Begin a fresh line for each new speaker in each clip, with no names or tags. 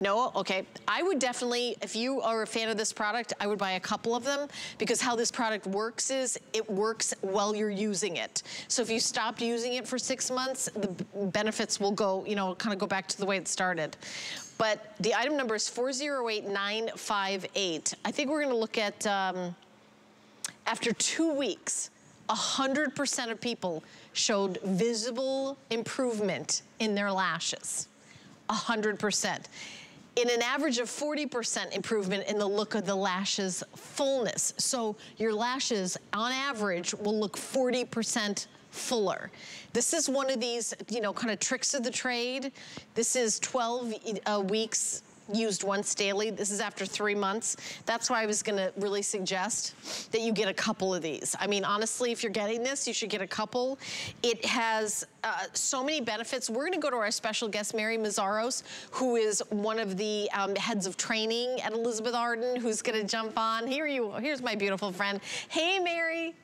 No, okay. I would definitely, if you are a fan of this product, I would buy a couple of them because how this product works is it works while you're using it. So if you stopped using it for six months, the benefits will go, you know, kind of go back to the way it started. But the item number is 408958. I think we're gonna look at, um, after two weeks, 100% of people showed visible improvement in their lashes. 100% in an average of 40% improvement in the look of the lashes fullness. So your lashes, on average, will look 40% fuller. This is one of these, you know, kind of tricks of the trade. This is 12 uh, weeks used once daily. This is after three months. That's why I was gonna really suggest that you get a couple of these. I mean, honestly, if you're getting this, you should get a couple. It has uh, so many benefits. We're gonna go to our special guest, Mary Mazzaros, who is one of the um, heads of training at Elizabeth Arden, who's gonna jump on. Here you, here's my beautiful friend. Hey, Mary.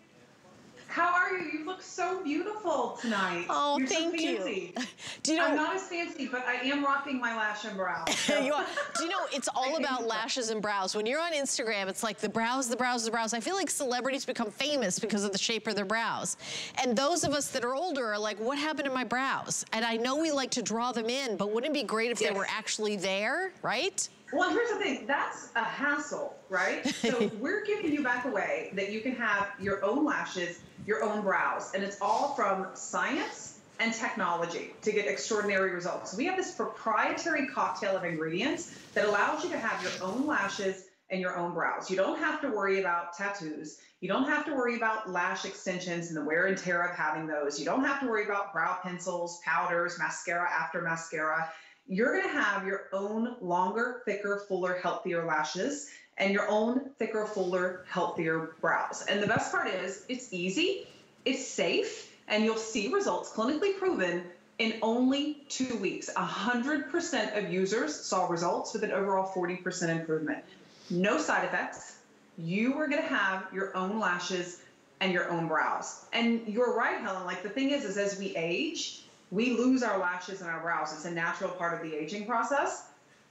How are you? You look so beautiful tonight.
Oh,
You're
thank
so
you. Do you know?
I'm not as fancy, but I am rocking my lash and brow.
So. you are. Do you know, it's all about lashes and brows. When you're on Instagram, it's like the brows, the brows, the brows. I feel like celebrities become famous because of the shape of their brows. And those of us that are older are like, what happened to my brows? And I know we like to draw them in, but wouldn't it be great if yes. they were actually there, right?
Well, here's the thing, that's a hassle, right? So we're giving you back a way that you can have your own lashes, your own brows, and it's all from science and technology to get extraordinary results. We have this proprietary cocktail of ingredients that allows you to have your own lashes and your own brows. You don't have to worry about tattoos. You don't have to worry about lash extensions and the wear and tear of having those. You don't have to worry about brow pencils, powders, mascara after mascara you're going to have your own longer, thicker, fuller, healthier lashes and your own thicker, fuller, healthier brows. And the best part is it's easy, it's safe, and you'll see results clinically proven in only two weeks. 100% of users saw results with an overall 40% improvement. No side effects. You are going to have your own lashes and your own brows. And you're right, Helen. Like the thing is, is as we age, we lose our lashes and our brows. It's a natural part of the aging process.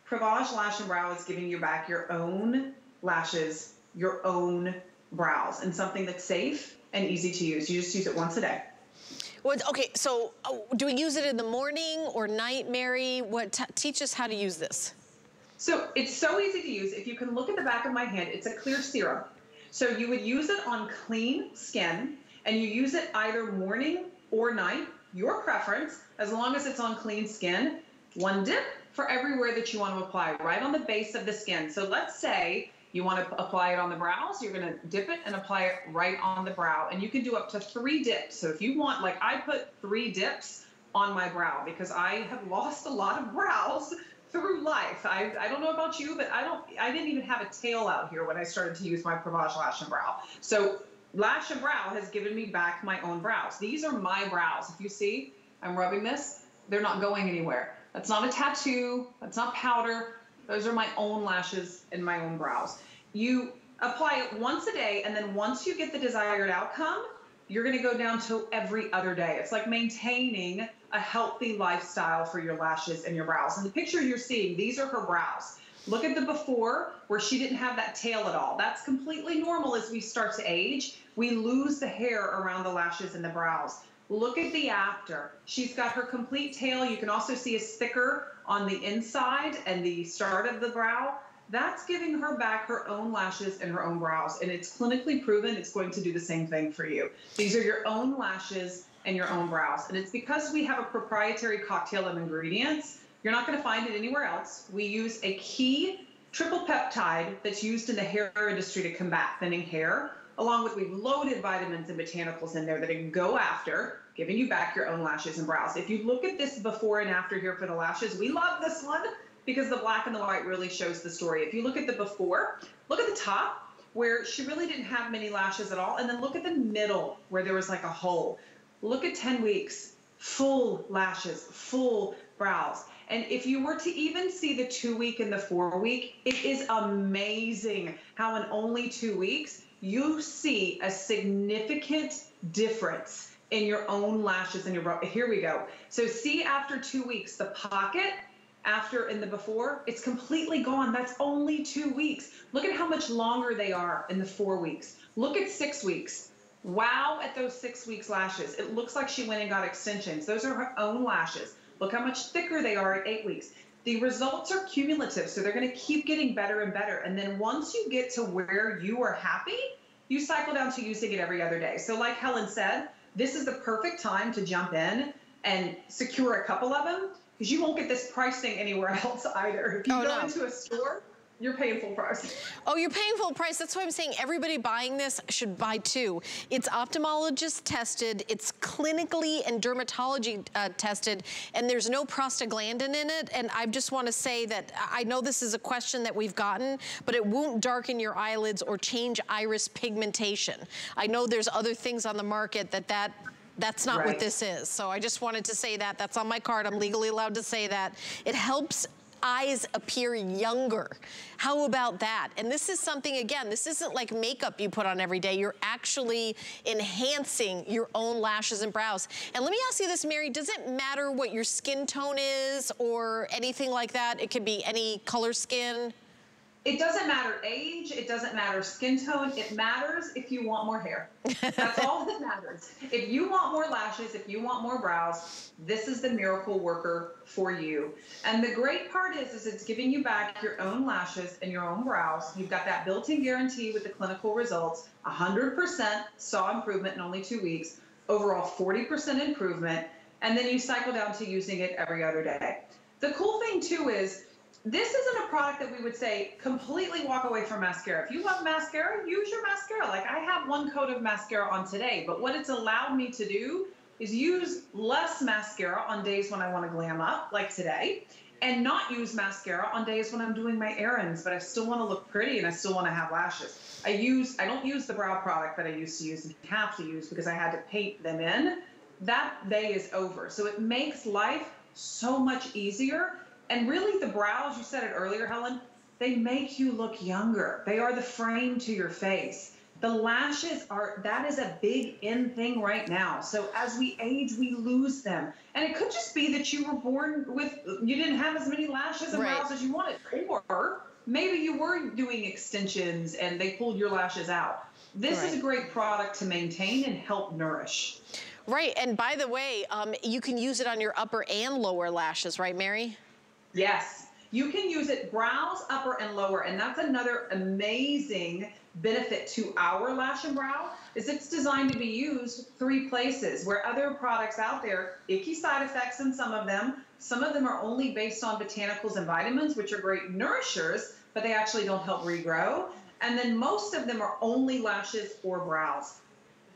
Prevage Lash and Brow is giving you back your own lashes, your own brows, and something that's safe and easy to use. You just use it once a day.
Well, okay, so uh, do we use it in the morning or night, Mary? What teach us how to use this.
So it's so easy to use. If you can look at the back of my hand, it's a clear serum. So you would use it on clean skin, and you use it either morning or night your preference, as long as it's on clean skin, one dip for everywhere that you want to apply, right on the base of the skin. So let's say you want to apply it on the brows, you're going to dip it and apply it right on the brow. And you can do up to three dips. So if you want, like I put three dips on my brow because I have lost a lot of brows through life. I, I don't know about you, but I don't, I didn't even have a tail out here when I started to use my Prevage Lash and Brow. So Lash and Brow has given me back my own brows. These are my brows. If you see, I'm rubbing this, they're not going anywhere. That's not a tattoo, that's not powder. Those are my own lashes and my own brows. You apply it once a day, and then once you get the desired outcome, you're gonna go down to every other day. It's like maintaining a healthy lifestyle for your lashes and your brows. And the picture you're seeing, these are her brows. Look at the before where she didn't have that tail at all. That's completely normal as we start to age. We lose the hair around the lashes and the brows. Look at the after. She's got her complete tail. You can also see a thicker on the inside and the start of the brow. That's giving her back her own lashes and her own brows. And it's clinically proven it's going to do the same thing for you. These are your own lashes and your own brows. And it's because we have a proprietary cocktail of ingredients you're not going to find it anywhere else. We use a key triple peptide that's used in the hair industry to combat thinning hair, along with we've loaded vitamins and botanicals in there that can go after giving you back your own lashes and brows. If you look at this before and after here for the lashes, we love this one because the black and the white really shows the story. If you look at the before, look at the top where she really didn't have many lashes at all, and then look at the middle where there was like a hole. Look at 10 weeks, full lashes, full brows. And if you were to even see the two week and the four week, it is amazing how in only two weeks you see a significant difference in your own lashes and your brow. Here we go. So see after two weeks, the pocket after in the before, it's completely gone. That's only two weeks. Look at how much longer they are in the four weeks. Look at six weeks. Wow at those six weeks lashes. It looks like she went and got extensions. Those are her own lashes. Look how much thicker they are at eight weeks. The results are cumulative, so they're going to keep getting better and better. And then once you get to where you are happy, you cycle down to using it every other day. So, like Helen said, this is the perfect time to jump in and secure a couple of them because you won't get this pricing anywhere else either. If you oh, go no. into a store, you're paying full price.
Oh, you're paying full price. That's why I'm saying everybody buying this should buy two. It's ophthalmologist tested, it's clinically and dermatology uh, tested, and there's no prostaglandin in it. And I just want to say that I know this is a question that we've gotten, but it won't darken your eyelids or change iris pigmentation. I know there's other things on the market that that that's not right. what this is. So I just wanted to say that. That's on my card. I'm legally allowed to say that. It helps eyes appear younger. How about that? And this is something, again, this isn't like makeup you put on every day. You're actually enhancing your own lashes and brows. And let me ask you this, Mary, does it matter what your skin tone is or anything like that? It could be any color skin?
It doesn't matter age, it doesn't matter skin tone, it matters if you want more hair. That's all that matters. If you want more lashes, if you want more brows, this is the miracle worker for you. And the great part is, is it's giving you back your own lashes and your own brows. You've got that built-in guarantee with the clinical results, 100% saw improvement in only two weeks, overall 40% improvement, and then you cycle down to using it every other day. The cool thing too is this isn't a product that we would say completely walk away from mascara. If you love mascara, use your mascara. Like I have one coat of mascara on today, but what it's allowed me to do is use less mascara on days when I want to glam up, like today, and not use mascara on days when I'm doing my errands, but I still want to look pretty and I still want to have lashes. I use I don't use the brow product that I used to use and have to use because I had to paint them in. That day is over. So it makes life so much easier and really, the brows, you said it earlier, Helen, they make you look younger. They are the frame to your face. The lashes are, that is a big in thing right now. So as we age, we lose them. And it could just be that you were born with, you didn't have as many lashes and right. brows as you wanted. Or maybe you were doing extensions and they pulled your lashes out. This right. is a great product to maintain and help nourish.
Right, and by the way, um, you can use it on your upper and lower lashes, right, Mary?
Yes. You can use it brows, upper and lower, and that's another amazing benefit to our lash and brow is it's designed to be used three places where other products out there, icky side effects in some of them, some of them are only based on botanicals and vitamins, which are great nourishers, but they actually don't help regrow. And then most of them are only lashes or brows.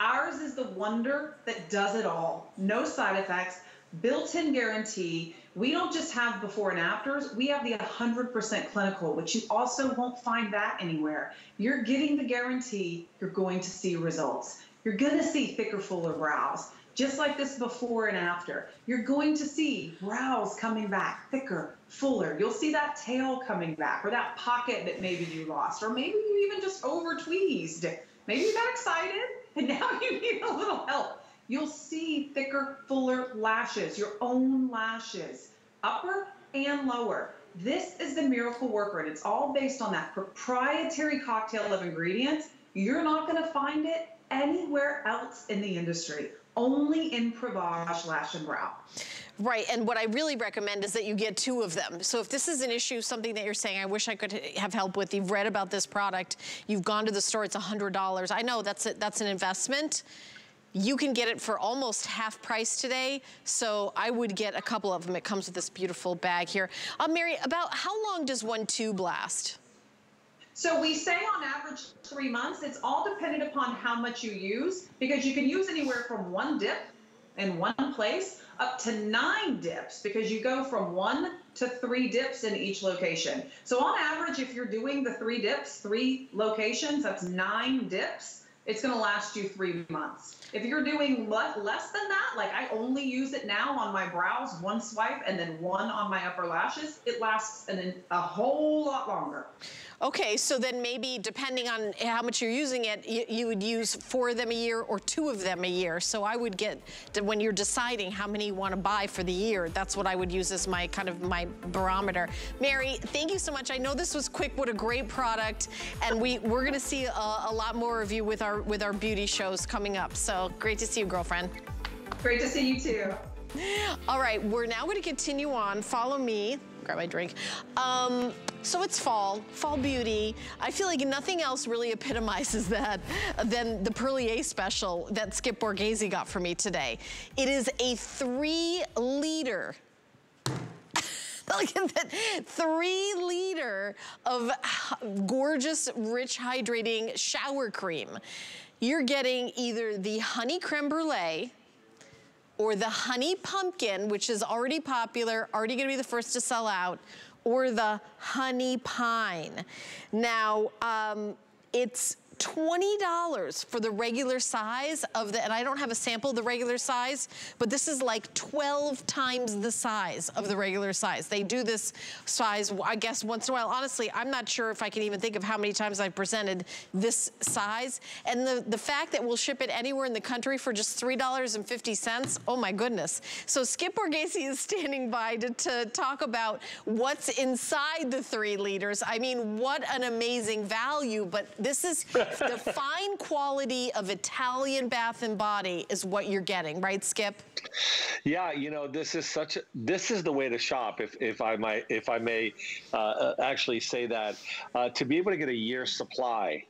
Ours is the wonder that does it all. No side effects, built-in guarantee. We don't just have before and afters, we have the 100% clinical, which you also won't find that anywhere. You're getting the guarantee you're going to see results. You're going to see thicker, fuller brows, just like this before and after. You're going to see brows coming back thicker, fuller. You'll see that tail coming back or that pocket that maybe you lost, or maybe you even just over tweezed. Maybe you got excited and now you need a little help you'll see thicker, fuller lashes, your own lashes, upper and lower. This is the miracle worker, and it's all based on that proprietary cocktail of ingredients. You're not going to find it anywhere else in the industry, only in Prevage Lash and Brow.
Right, and what I really recommend is that you get two of them. So if this is an issue, something that you're saying, I wish I could have help with, you've read about this product, you've gone to the store, it's $100. I know that's, a, that's an investment. You can get it for almost half price today, so I would get a couple of them. It comes with this beautiful bag here. Uh, Mary, about how long does one tube last?
So we say on average three months. It's all dependent upon how much you use because you can use anywhere from one dip in one place up to nine dips because you go from one to three dips in each location. So on average, if you're doing the three dips, three locations, that's nine dips it's going to last you three months. If you're doing less than that, like I only use it now on my brows, one swipe, and then one on my upper lashes, it lasts an, a whole lot longer.
Okay, so then maybe depending on how much you're using it, you, you, would use four of them a year or two of them a year. So I would get, when you're deciding how many you want to buy for the year, that's what I would use as my kind of my barometer. Mary, thank you so much. I know this was quick. What a great product. And we, we're going to see a, a lot more of you with our, with our beauty shows coming up. So great to see you, girlfriend.
Great to see you too.
All right, we're now going to continue on. Follow me. Grab my drink. Um, so it's fall, fall beauty. I feel like nothing else really epitomizes that than the Perlier special that Skip Borghese got for me today. It is a three liter Look at that, three liter of gorgeous, rich, hydrating shower cream. You're getting either the honey creme brulee, or the honey pumpkin, which is already popular, already gonna be the first to sell out, or the honey pine. Now, um, it's $20 for the regular size of the, and I don't have a sample of the regular size, but this is like 12 times the size of the regular size. They do this size, I guess, once in a while. Honestly, I'm not sure if I can even think of how many times I've presented this size. And the, the fact that we'll ship it anywhere in the country for just $3.50, oh my goodness. So Skip Borghese is standing by to, to talk about what's inside the three liters. I mean, what an amazing value, but this is the fine quality of Italian bath and body is what you're getting, right, Skip?
Yeah, you know, this is such a, this is the way to shop, if, if I might, if I may uh, uh, actually say that. Uh, to be able to get a year's supply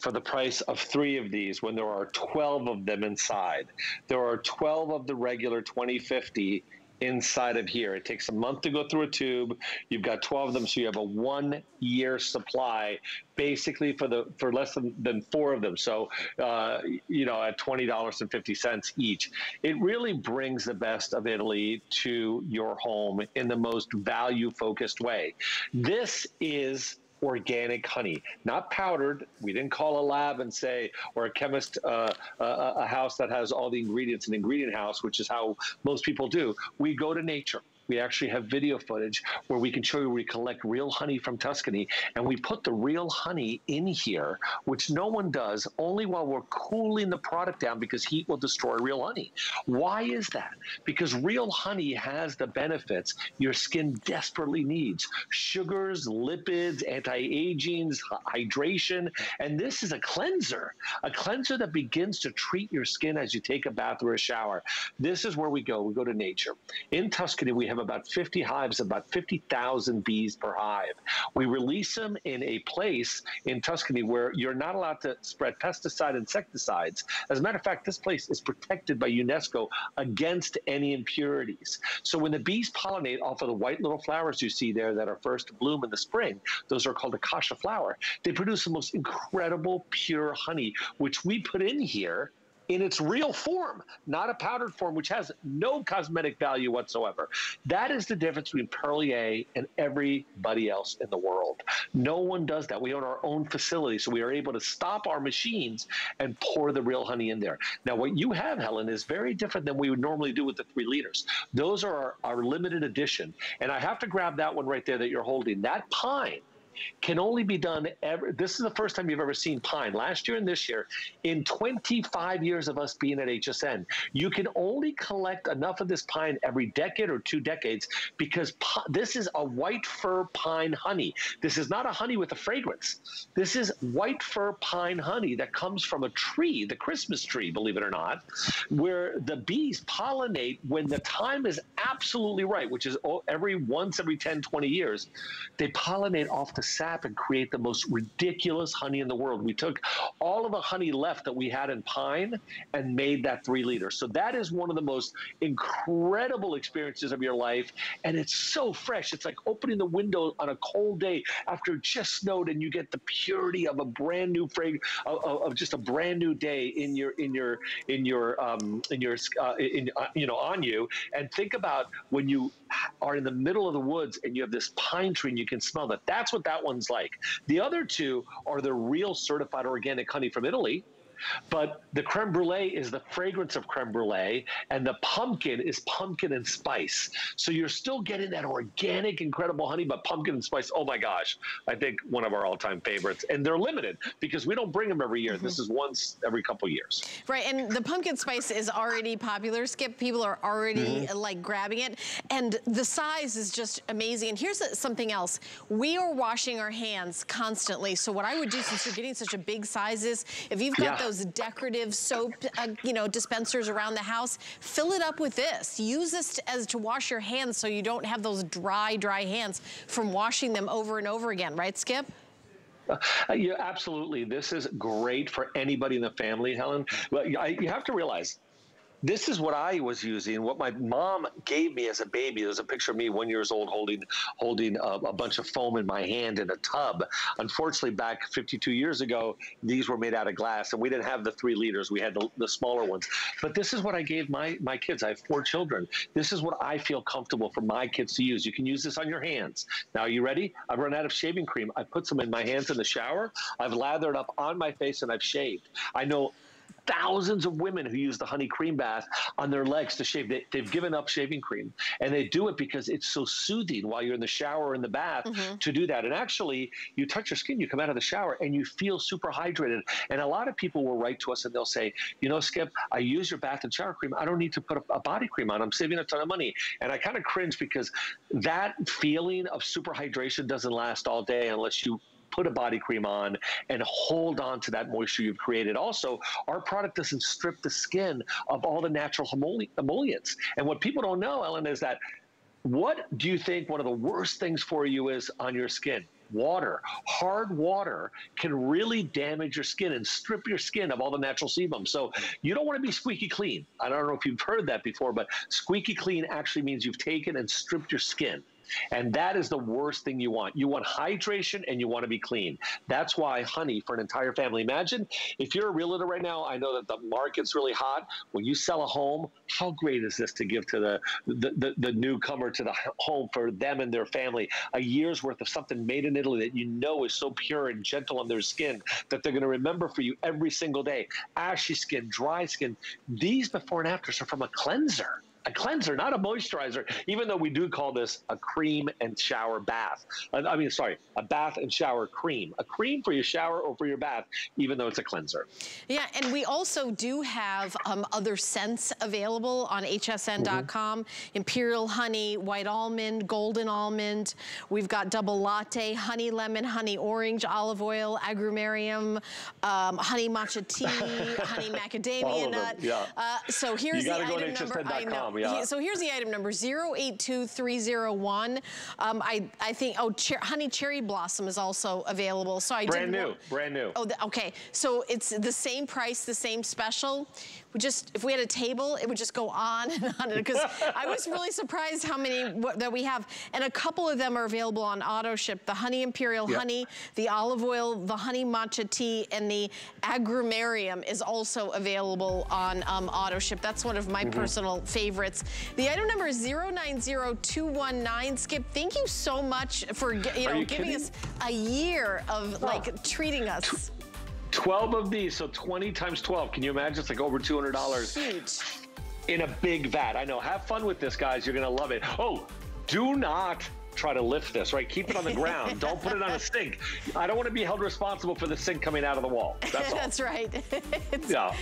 for the price of three of these when there are 12 of them inside. There are 12 of the regular 2050 inside of here. It takes a month to go through a tube. You've got 12 of them, so you have a one year supply basically for the for less than, than four of them. So uh, you know at twenty dollars and fifty cents each. It really brings the best of Italy to your home in the most value focused way. This is organic honey, not powdered. We didn't call a lab and say, or a chemist, uh, a, a house that has all the ingredients, an ingredient house, which is how most people do. We go to nature. We actually have video footage where we can show you we collect real honey from Tuscany and we put the real honey in here, which no one does, only while we're cooling the product down because heat will destroy real honey. Why is that? Because real honey has the benefits your skin desperately needs sugars, lipids, anti aging, hydration. And this is a cleanser, a cleanser that begins to treat your skin as you take a bath or a shower. This is where we go. We go to nature. In Tuscany, we have about 50 hives, about 50,000 bees per hive. We release them in a place in Tuscany where you're not allowed to spread pesticide insecticides. As a matter of fact, this place is protected by UNESCO against any impurities. So when the bees pollinate off of the white little flowers you see there that are first to bloom in the spring, those are called acacia flower. They produce the most incredible pure honey, which we put in here in its real form, not a powdered form, which has no cosmetic value whatsoever. That is the difference between Perlier and everybody else in the world. No one does that. We own our own facility, so we are able to stop our machines and pour the real honey in there. Now, what you have, Helen, is very different than we would normally do with the three liters. Those are our, our limited edition. And I have to grab that one right there that you're holding. That pine can only be done ever. This is the first time you've ever seen pine. Last year and this year, in 25 years of us being at HSN, you can only collect enough of this pine every decade or two decades because this is a white fir pine honey. This is not a honey with a fragrance. This is white fir pine honey that comes from a tree, the Christmas tree, believe it or not, where the bees pollinate when the time is absolutely right, which is every once every 10, 20 years. They pollinate off the sap and create the most ridiculous honey in the world. We took all of the honey left that we had in pine and made that three liters. So that is one of the most incredible experiences of your life. And it's so fresh. It's like opening the window on a cold day after it just snowed and you get the purity of a brand new fragrance of, of, just a brand new day in your, in your, in your, um, in your, uh, in, uh, you know, on you. And think about when you are in the middle of the woods and you have this pine tree and you can smell that. That's what that one's like. The other two are the real certified organic honey from Italy but the creme brulee is the fragrance of creme brulee, and the pumpkin is pumpkin and spice. So you're still getting that organic, incredible honey, but pumpkin and spice. Oh my gosh, I think one of our all-time favorites, and they're limited because we don't bring them every year. Mm -hmm. This is once every couple years.
Right, and the pumpkin spice is already popular. Skip, people are already mm -hmm. like grabbing it, and the size is just amazing. And here's something else: we are washing our hands constantly. So what I would do, since you're getting such a big sizes, if you've got yeah. those decorative soap, uh, you know, dispensers around the house, fill it up with this. Use this as to wash your hands so you don't have those dry, dry hands from washing them over and over again, right, Skip?
Uh, yeah, absolutely. This is great for anybody in the family, Helen. But I, you have to realize this is what I was using, what my mom gave me as a baby. There's a picture of me one years old holding holding a, a, bunch of foam in my hand in a tub. Unfortunately, back 52 years ago, these were made out of glass, and we didn't have the three liters. We had the, the smaller ones. But this is what I gave my my kids. I have four children. This is what I feel comfortable for my kids to use. You can use this on your hands. Now, are you ready? I've run out of shaving cream. I put some in my hands in the shower. I've lathered up on my face, and I've shaved. I know thousands of women who use the honey cream bath on their legs to shave. They, have given up shaving cream, and they do it because it's so soothing while you're in the shower or in the bath mm-hmm. to do that. And actually, you touch your skin, you come out of the shower, and you feel super hydrated. And a lot of people will write to us and they'll say, you know, Skip, I use your bath and shower cream. I don't need to put a, a body cream on. I'm saving a ton of money. And I kind of cringe because that feeling of super hydration doesn't last all day unless you put a body cream on and hold on to that moisture you've created. Also, our product doesn't strip the skin of all the natural emollients. And what people don't know, Ellen, is that what do you think one of the worst things for you is on your skin? Water. Hard water can really damage your skin and strip your skin of all the natural sebum. So you don't want to be squeaky clean. I don't know if you've heard that before, but squeaky clean actually means you've taken and stripped your skin. And that is the worst thing you want. You want hydration and you want to be clean. That's why honey for an entire family. Imagine if you're a realtor right now, I know that the market's really hot. When you sell a home, how great is this to give to the, the, the, the newcomer to the home for them and their family? A year's worth of something made in Italy that you know is so pure and gentle on their skin that they're going to remember for you every single day. Ashy skin, dry skin. These before and afters are from a cleanser a cleanser, not a moisturizer, even though we do call this a cream and shower bath. I mean, sorry, a bath and shower cream. A cream for your shower or for your bath, even though it's a cleanser.
Yeah, and we also do have um, other scents available on hsn.com. Mm -hmm. Imperial honey, white almond, golden almond. We've got double latte, honey lemon, honey orange, olive oil, agrumarium, um, honey matcha tea, honey macadamia nut.
Yeah. Uh,
so here's the item number. I know
yeah.
So here's the item number, 082301. Um, I, I think, oh, cher honey cherry blossom is also available. So I
Brand new, brand new.
Oh, okay. So it's the same price, the same special we just, if we had a table, it would just go on and on. Because I was really surprised how many that we have. And a couple of them are available on auto ship. The honey imperial yep. honey, the olive oil, the honey matcha tea, and the agrumarium is also available on um, auto ship. That's one of my mm -hmm. personal favorites. The item number is 090219. Skip, thank you so much for you know you giving kidding? us a year of oh. like treating us.
12 of these, so 20 times 12. Can you imagine? It's like over $200
Huge.
in a big vat. I know. Have fun with this, guys. You're going to love it. Oh, do not try to lift this, right? Keep it on the ground. Don't put it on a sink. I don't want to be held responsible for the sink coming out of the wall. That's all.
That's right.
yeah.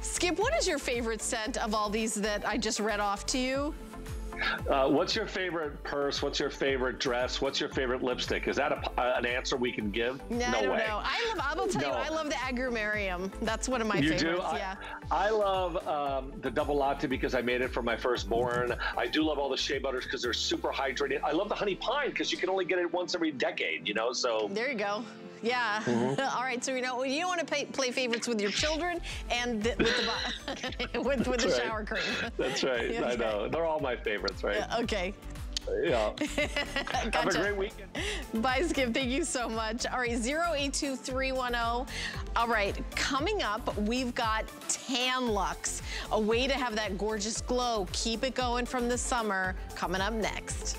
Skip, what is your favorite scent of all these that I just read off to you?
Uh, what's your favorite purse? What's your favorite dress? What's your favorite lipstick? Is that a, uh, an answer we can give?
No,
no
I
way.
know. I love. I will tell no. you, I love the agrumarium. That's one of my you favorites.
Do?
Yeah.
I, I love um, the double latte because I made it for my firstborn. I do love all the shea butters because they're super hydrating. I love the honey pine because you can only get it once every decade. You know, so
there you go. Yeah. Mm-hmm. All right. So you know you don't want to play, play favorites with your children and the, with the with, with the shower cream.
That's right. I know. They're all my favorites, right?
Yeah, okay.
Yeah. gotcha. Have a great weekend.
Bye, Skip. Thank you so much. All right, 082310. All right, coming up, we've got Tan-Luxe, a way to have that gorgeous glow. Keep it going from the summer. Coming up next.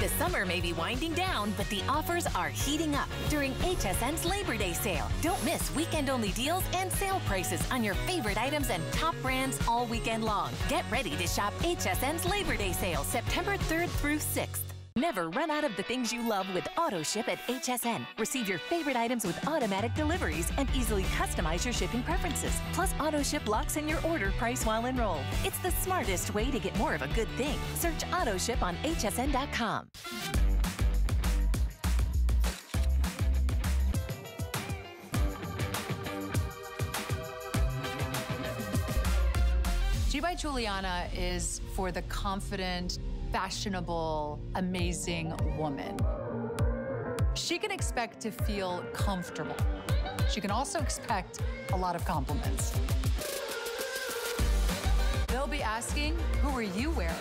The summer may be winding down, but the offers are heating up during HSN's Labor Day sale. Don't miss weekend only deals and sale prices on your favorite items and top brands all weekend long. Get ready to shop HSN's Labor Day sale September 3rd through 6th. Never run out of the things you love with AutoShip at HSN. Receive your favorite items with automatic deliveries and easily customize your shipping preferences. Plus, AutoShip locks in your order price while enrolled. It's the smartest way to get more of a good thing. Search AutoShip on hsn.com.
G by Juliana is for the confident, fashionable, amazing woman. She can expect to feel comfortable. She can also expect a lot of compliments. They'll be asking, who are you wearing?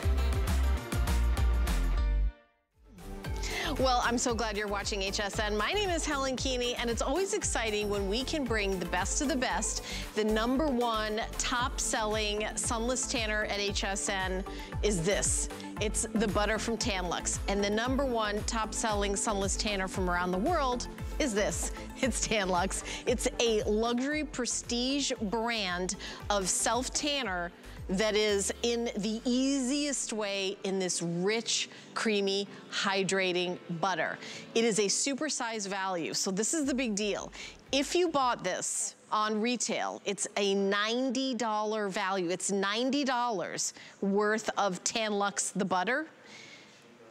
Well, I'm so glad you're watching HSN. My name is Helen Keaney, and it's always exciting when we can bring the best of the best. The number one top selling sunless tanner at HSN is this. It's the butter from Tan-Luxe. And the number one top selling sunless tanner from around the world is this. It's Tan-Luxe. It's a luxury prestige brand of self-tanner that is in the easiest way in this rich, creamy, hydrating butter. It is a supersized value, so this is the big deal. If you bought this on retail, it's a $90 value. It's $90 worth of Tan-Luxe the butter.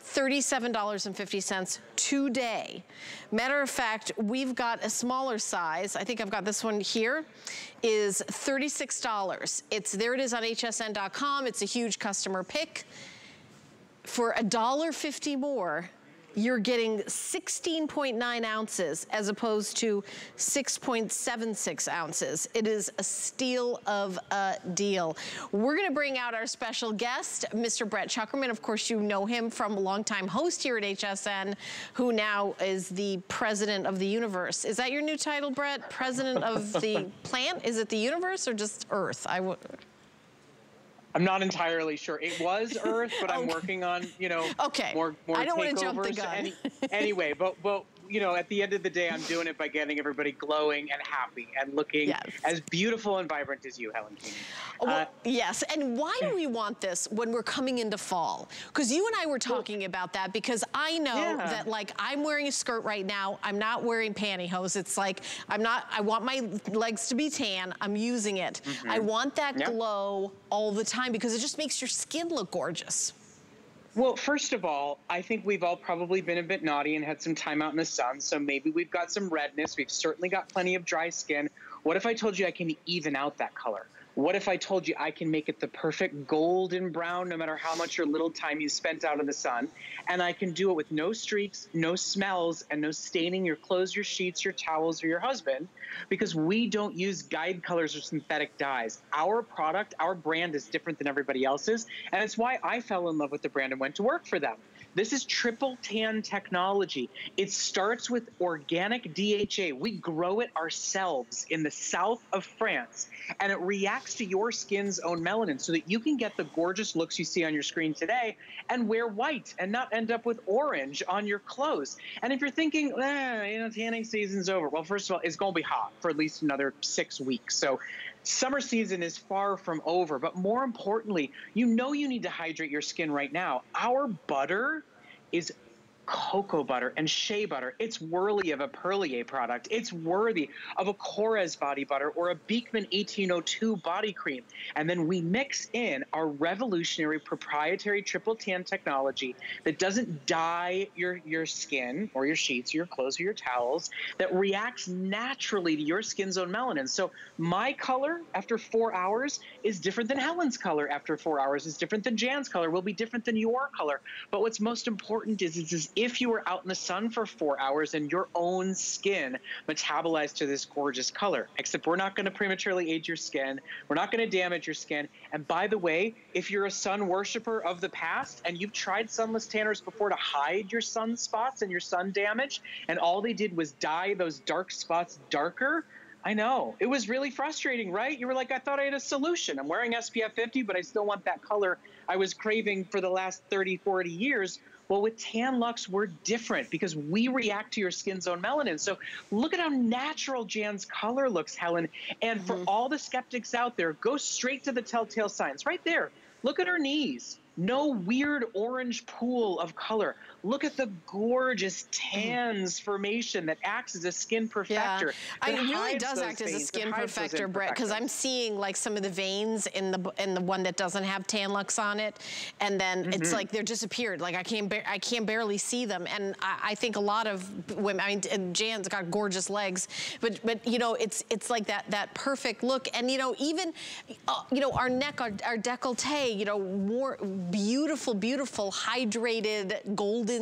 $37.50 today. Matter of fact, we've got a smaller size. I think I've got this one here is $36. It's there it is on hsn.com. It's a huge customer pick. For $1.50 more, you're getting 16.9 ounces as opposed to 6.76 ounces. It is a steal of a deal. We're gonna bring out our special guest, Mr. Brett Chukerman. Of course, you know him from a longtime host here at HSN, who now is the president of the universe. Is that your new title, Brett? President of the plant? Is it the universe or just Earth? I would.
I'm not entirely sure. It was Earth, but I'm working on, you know,
okay.
more more
I don't want to jump the
takeovers.
gun.
Any, anyway, but but you know, at the end of the day, I'm doing it by getting everybody glowing and happy and looking
Yes.
as beautiful and vibrant as you, Helen Keaney.
Well,
Uh,
yes, and why do we want this when we're coming into fall? Because you and I were talking about that because I know
Yeah.
that like I'm wearing a skirt right now. I'm not wearing pantyhose. It's like I'm not, I want my legs to be tan. I'm using it. I want that
Mm-hmm.
Glow all the time because it just makes your skin look gorgeous.
Well, first of all, I think we've all probably been a bit naughty and had some time out in the sun, so maybe we've got some redness. We've certainly got plenty of dry skin. What if I told you I can even out that color? What if I told you I can make it the perfect golden brown no matter how much or little time you spent out in the sun? And I can do it with no streaks, no smells, and no staining your clothes, your sheets, your towels, or your husband because we don't use guide colors or synthetic dyes. Our product, our brand is different than everybody else's. And it's why I fell in love with the brand and went to work for them. This is triple tan technology. It starts with organic DHA. We grow it ourselves in the south of France, and it reacts to your skin's own melanin so that you can get the gorgeous looks you see on your screen today and wear white and not end up with orange on your clothes. And if you're thinking, eh, you know, tanning season's over, well, first of all, it's going to be hot for at least another six weeks. So summer season is far from over. But more importantly, you know you need to hydrate your skin right now. Our butter is cocoa butter and shea butter. It's worthy of a Perlier product. It's worthy of a Korres body butter or a Beekman 1802 body cream. And then we mix in our revolutionary proprietary triple tan technology that doesn't dye your, your skin or your sheets, or your clothes, or your towels, that reacts naturally to your skin's own melanin. So my color after four hours is different than Helen's color after four hours, is different than Jan's color, will be different than your color. But what's most important is, is, is if you were out in the sun for four hours and your own skin metabolized to this gorgeous color. Except we're not going to prematurely age your skin. We're not going to damage your skin. And by the way, if you're a sun worshiper of the past and you've tried sunless tanners before to hide your sunspots and your sun damage, and all they did was dye those dark spots darker, I know. It was really frustrating, right? You were like, I thought I had a solution. I'm wearing SPF 50, but I still want that color I was craving for the last 30, 40 years. Well, with Tan-Luxe, we're different because we react to your skin's own melanin. So look at how natural Jan's color looks, Helen. And for mm -hmm. all the skeptics out there, go straight to the telltale signs right there. Look at her knees no weird orange pool of color. Look at the gorgeous tans formation that acts as a skin perfector. Yeah.
It really does act as a skin perfector, Brett, because I'm seeing like some of the veins in the in the one that doesn't have Tan-Luxe on it, and then mm -hmm. it's mm-hmm. like they're disappeared. Like I can't I can't barely see them, and I, I, think a lot of women. I mean, Jan's got gorgeous legs, but but you know it's it's like that that perfect look, and you know even uh, you know our neck, our, our décolleté, you know more beautiful, beautiful hydrated golden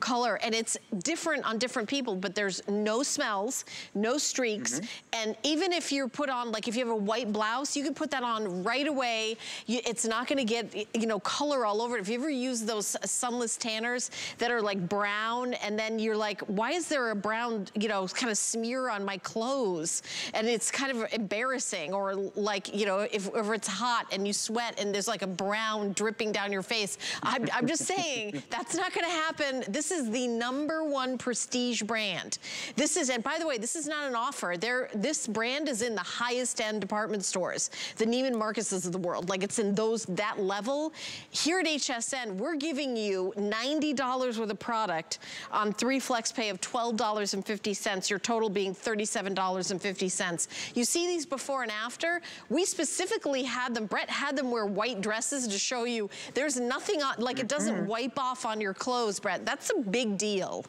color. And it's different on different people, but there's no smells, no streaks. Mm -hmm. And even if you're put on, like if you have a white blouse, you can put that on right away. You, it's not gonna get, you know, color all over it. If you ever use those sunless tanners that are like brown and then you're like, why is there a brown, you know, kind of smear on my clothes? And it's kind of embarrassing or like, you know, if, if it's hot and you sweat and there's like a brown dripping down your face. I'm, I'm just saying, that's not gonna happen. This is the number one prestige brand. This is, and by the way, this is not an offer. There, this brand is in the highest end department stores, the Neiman Marcus's of the world. Like it's in those, that level. Here at HSN, we're giving you $90 worth of product on three flex pay of $12.50, your total being $37.50. You see these before and after? We specifically had them, Brett had them wear white dresses to show you there's nothing on, like it doesn't mm-hmm. wipe off on your clothes, Brett. That's a big deal.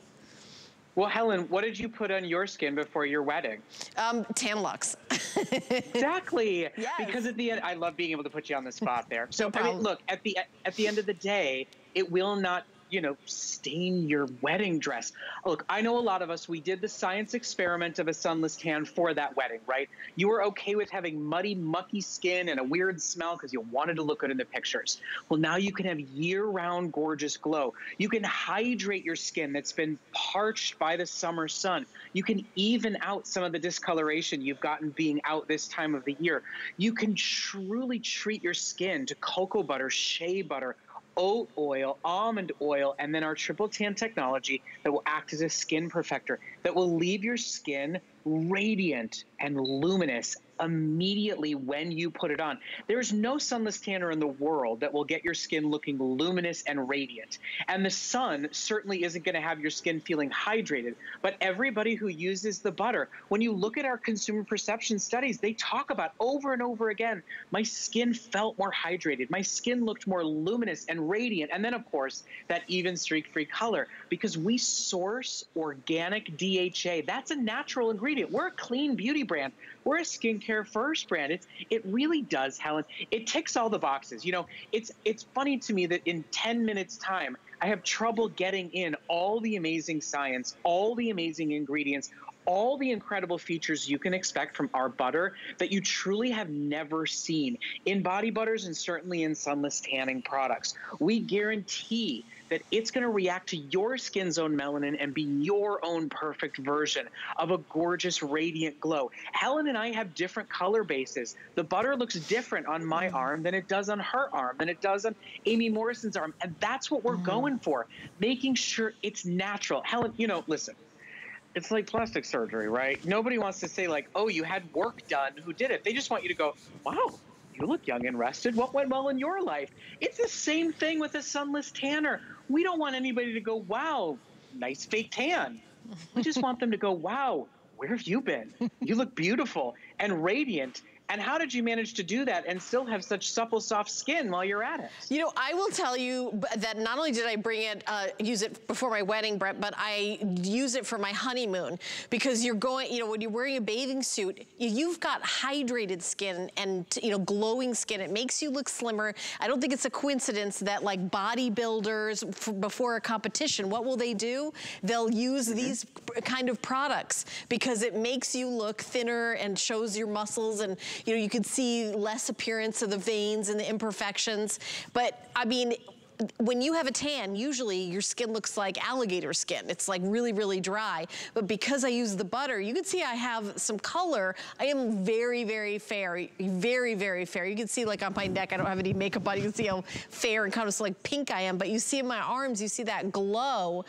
Well, Helen, what did you put on your skin before your wedding?
Um, Tan-Luxe.
exactly. Yes. Because at the end, I love being able to put you on the spot there. So, no I mean, look, at the at the end of the day, it will not you know, stain your wedding dress. Look, I know a lot of us, we did the science experiment of a sunless tan for that wedding, right? You were okay with having muddy, mucky skin and a weird smell because you wanted to look good in the pictures. Well, now you can have year round gorgeous glow. You can hydrate your skin that's been parched by the summer sun. You can even out some of the discoloration you've gotten being out this time of the year. You can truly treat your skin to cocoa butter, shea butter, oat oil, almond oil, and then our triple tan technology that will act as a skin perfector that will leave your skin radiant and luminous immediately when you put it on. There's no sunless tanner in the world that will get your skin looking luminous and radiant. And the sun certainly isn't going to have your skin feeling hydrated. But everybody who uses the butter, when you look at our consumer perception studies, they talk about over and over again my skin felt more hydrated, my skin looked more luminous and radiant. And then, of course, that even streak free color because we source organic DHA. That's a natural ingredient. We're a clean beauty brand. We're a skincare first brand. It's it really does, Helen. It ticks all the boxes. You know, it's it's funny to me that in 10 minutes time, I have trouble getting in all the amazing science, all the amazing ingredients, all the incredible features you can expect from our butter that you truly have never seen in body butters and certainly in sunless tanning products. We guarantee that it's going to react to your skin's own melanin and be your own perfect version of a gorgeous, radiant glow. Helen and I have different color bases. The butter looks different on my mm-hmm. arm than it does on her arm, than it does on Amy Morrison's arm. And that's what we're mm. going for, making sure it's natural. Helen, you know, listen, it's like plastic surgery, right? Nobody wants to say like, "Oh, you had work done. Who did it?" They just want you to go, "Wow, you look young and rested. What went well in your life?" It's the same thing with a sunless tanner. We don't want anybody to go, "Wow, nice fake tan." We just want them to go, "Wow, where have you been? You look beautiful and radiant." And how did you manage to do that and still have such supple, soft skin while you're at it?
You know, I will tell you that not only did I bring it, uh, use it before my wedding, Brett, but I use it for my honeymoon because you're going, you know, when you're wearing a bathing suit, you've got hydrated skin and, you know, glowing skin. It makes you look slimmer. I don't think it's a coincidence that like bodybuilders before a competition, what will they do? They'll use mm -hmm. these kind of products because it makes you look thinner and shows your muscles and you know, you could see less appearance of the veins and the imperfections. But I mean, when you have a tan, usually your skin looks like alligator skin. It's like really, really dry. But because I use the butter, you can see I have some color. I am very, very fair, very, very fair. You can see like on my neck, I don't have any makeup on. You can see how fair and kind of like pink I am. But you see in my arms, you see that glow.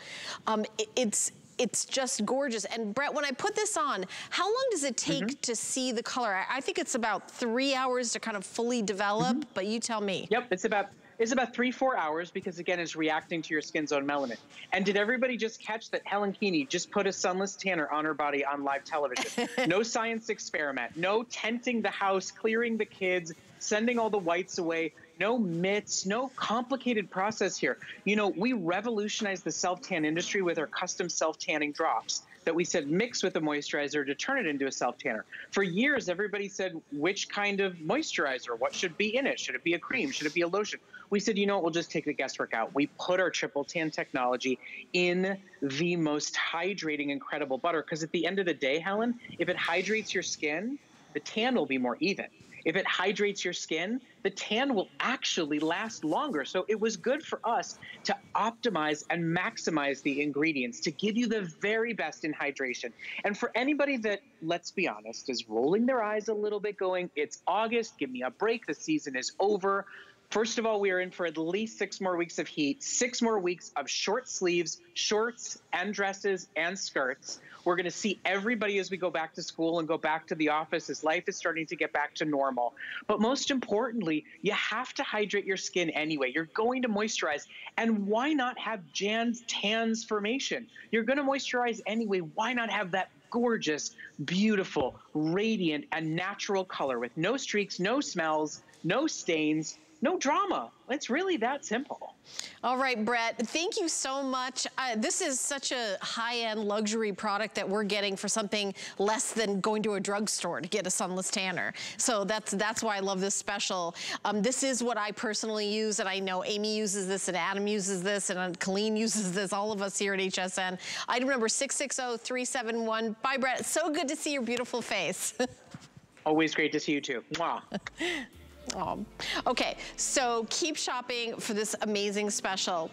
Um, it, it's, it's just gorgeous. And Brett, when I put this on, how long does it take mm -hmm. to see the color? I, I, think it's about three hours to kind of fully develop, mm -hmm. but you tell me.
Yep, it's about it's about three, four hours because again, it's reacting to your skin's own melanin. And did everybody just catch that Helen Keaney just put a sunless tanner on her body on live television? no science experiment, no tenting the house, clearing the kids, sending all the whites away no myths, no complicated process here. You know, we revolutionized the self tan industry with our custom self tanning drops that we said mix with a moisturizer to turn it into a self tanner. For years, everybody said which kind of moisturizer, what should be in it? Should it be a cream? Should it be a lotion? We said, you know what, we'll just take the guesswork out. We put our triple tan technology in the most hydrating, incredible butter. Because at the end of the day, Helen, if it hydrates your skin, the tan will be more even. If it hydrates your skin, the tan will actually last longer. So it was good for us to optimize and maximize the ingredients to give you the very best in hydration. And for anybody that, let's be honest, is rolling their eyes a little bit going, it's August, give me a break, the season is over. First of all, we are in for at least six more weeks of heat, six more weeks of short sleeves, shorts and dresses and skirts. We're going to see everybody as we go back to school and go back to the office as life is starting to get back to normal. But most importantly, you have to hydrate your skin anyway. You're going to moisturize. And why not have Jan's Tansformation? You're going to moisturize anyway. Why not have that gorgeous, beautiful, radiant, and natural color with no streaks, no smells, no stains, no drama. It's really that simple.
All right, Brett, thank you so much. Uh, this is such a high-end luxury product that we're getting for something less than going to a drugstore to get a sunless tanner. So that's that's why I love this special. Um, this is what I personally use, and I know Amy uses this, and Adam uses this, and Colleen uses this, all of us here at HSN. Item number 660371. Bye, Brett. So good to see your beautiful face.
Always great to see you too. Mwah.
Oh. Okay, so keep shopping for this amazing special.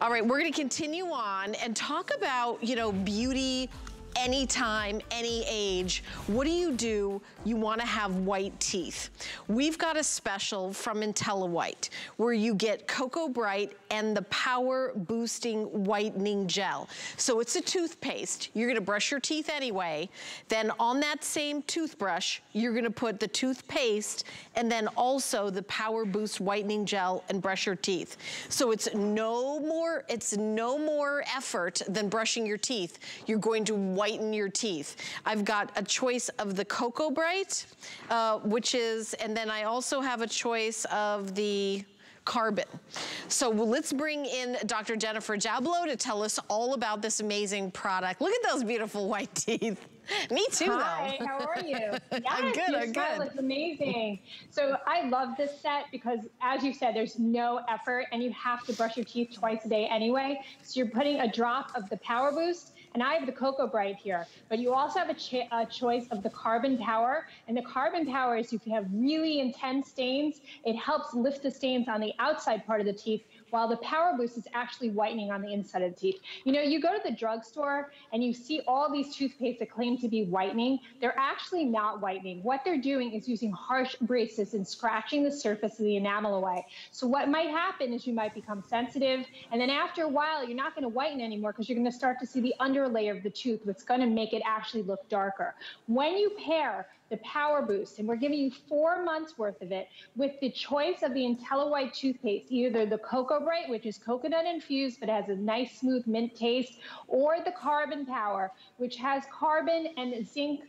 All right, we're gonna continue on and talk about, you know, beauty anytime, any age. What do you do? You wanna have white teeth. We've got a special from IntelliWhite where you get Cocoa Bright and the Power Boosting Whitening Gel. So it's a toothpaste. You're gonna brush your teeth anyway. Then on that same toothbrush, you're gonna put the toothpaste and then also the Power Boost Whitening Gel and brush your teeth. So it's no more, it's no more effort than brushing your teeth. You're going to whiten your teeth. I've got a choice of the Cocoa Bright, uh, which is, and then I also have a choice of the carbon. So let's bring in Dr. Jennifer Jablow to tell us all about this amazing product. Look at those beautiful white teeth. Me too,
Hi,
though.
how are you? Yes,
I'm good,
your
I'm
good. looks amazing. So I love this set because, as you said, there's no effort and you have to brush your teeth twice a day anyway. So you're putting a drop of the Power Boost and I have the Cocoa Bright here, but you also have a, a, choice of the Carbon Power. And the Carbon Power is if you have really intense stains, it helps lift the stains on the outside part of the teeth while the Power Boost is actually whitening on the inside of the teeth. You know, you go to the drugstore and you see all these toothpastes that claim to be whitening. They're actually not whitening. What they're doing is using harsh abrasives and scratching the surface of the enamel away. So what might happen is you might become sensitive, and then after a while, you're not going to whiten anymore because you're going to start to see the underlayer of the tooth, what's going to make it actually look darker. When you pair the Power Boost, and we're giving you four months worth of it with the choice of the IntelliWhite toothpaste, either the Cocoa Bright, which is coconut infused but has a nice smooth mint taste, or the Carbon Power, which has carbon and zinc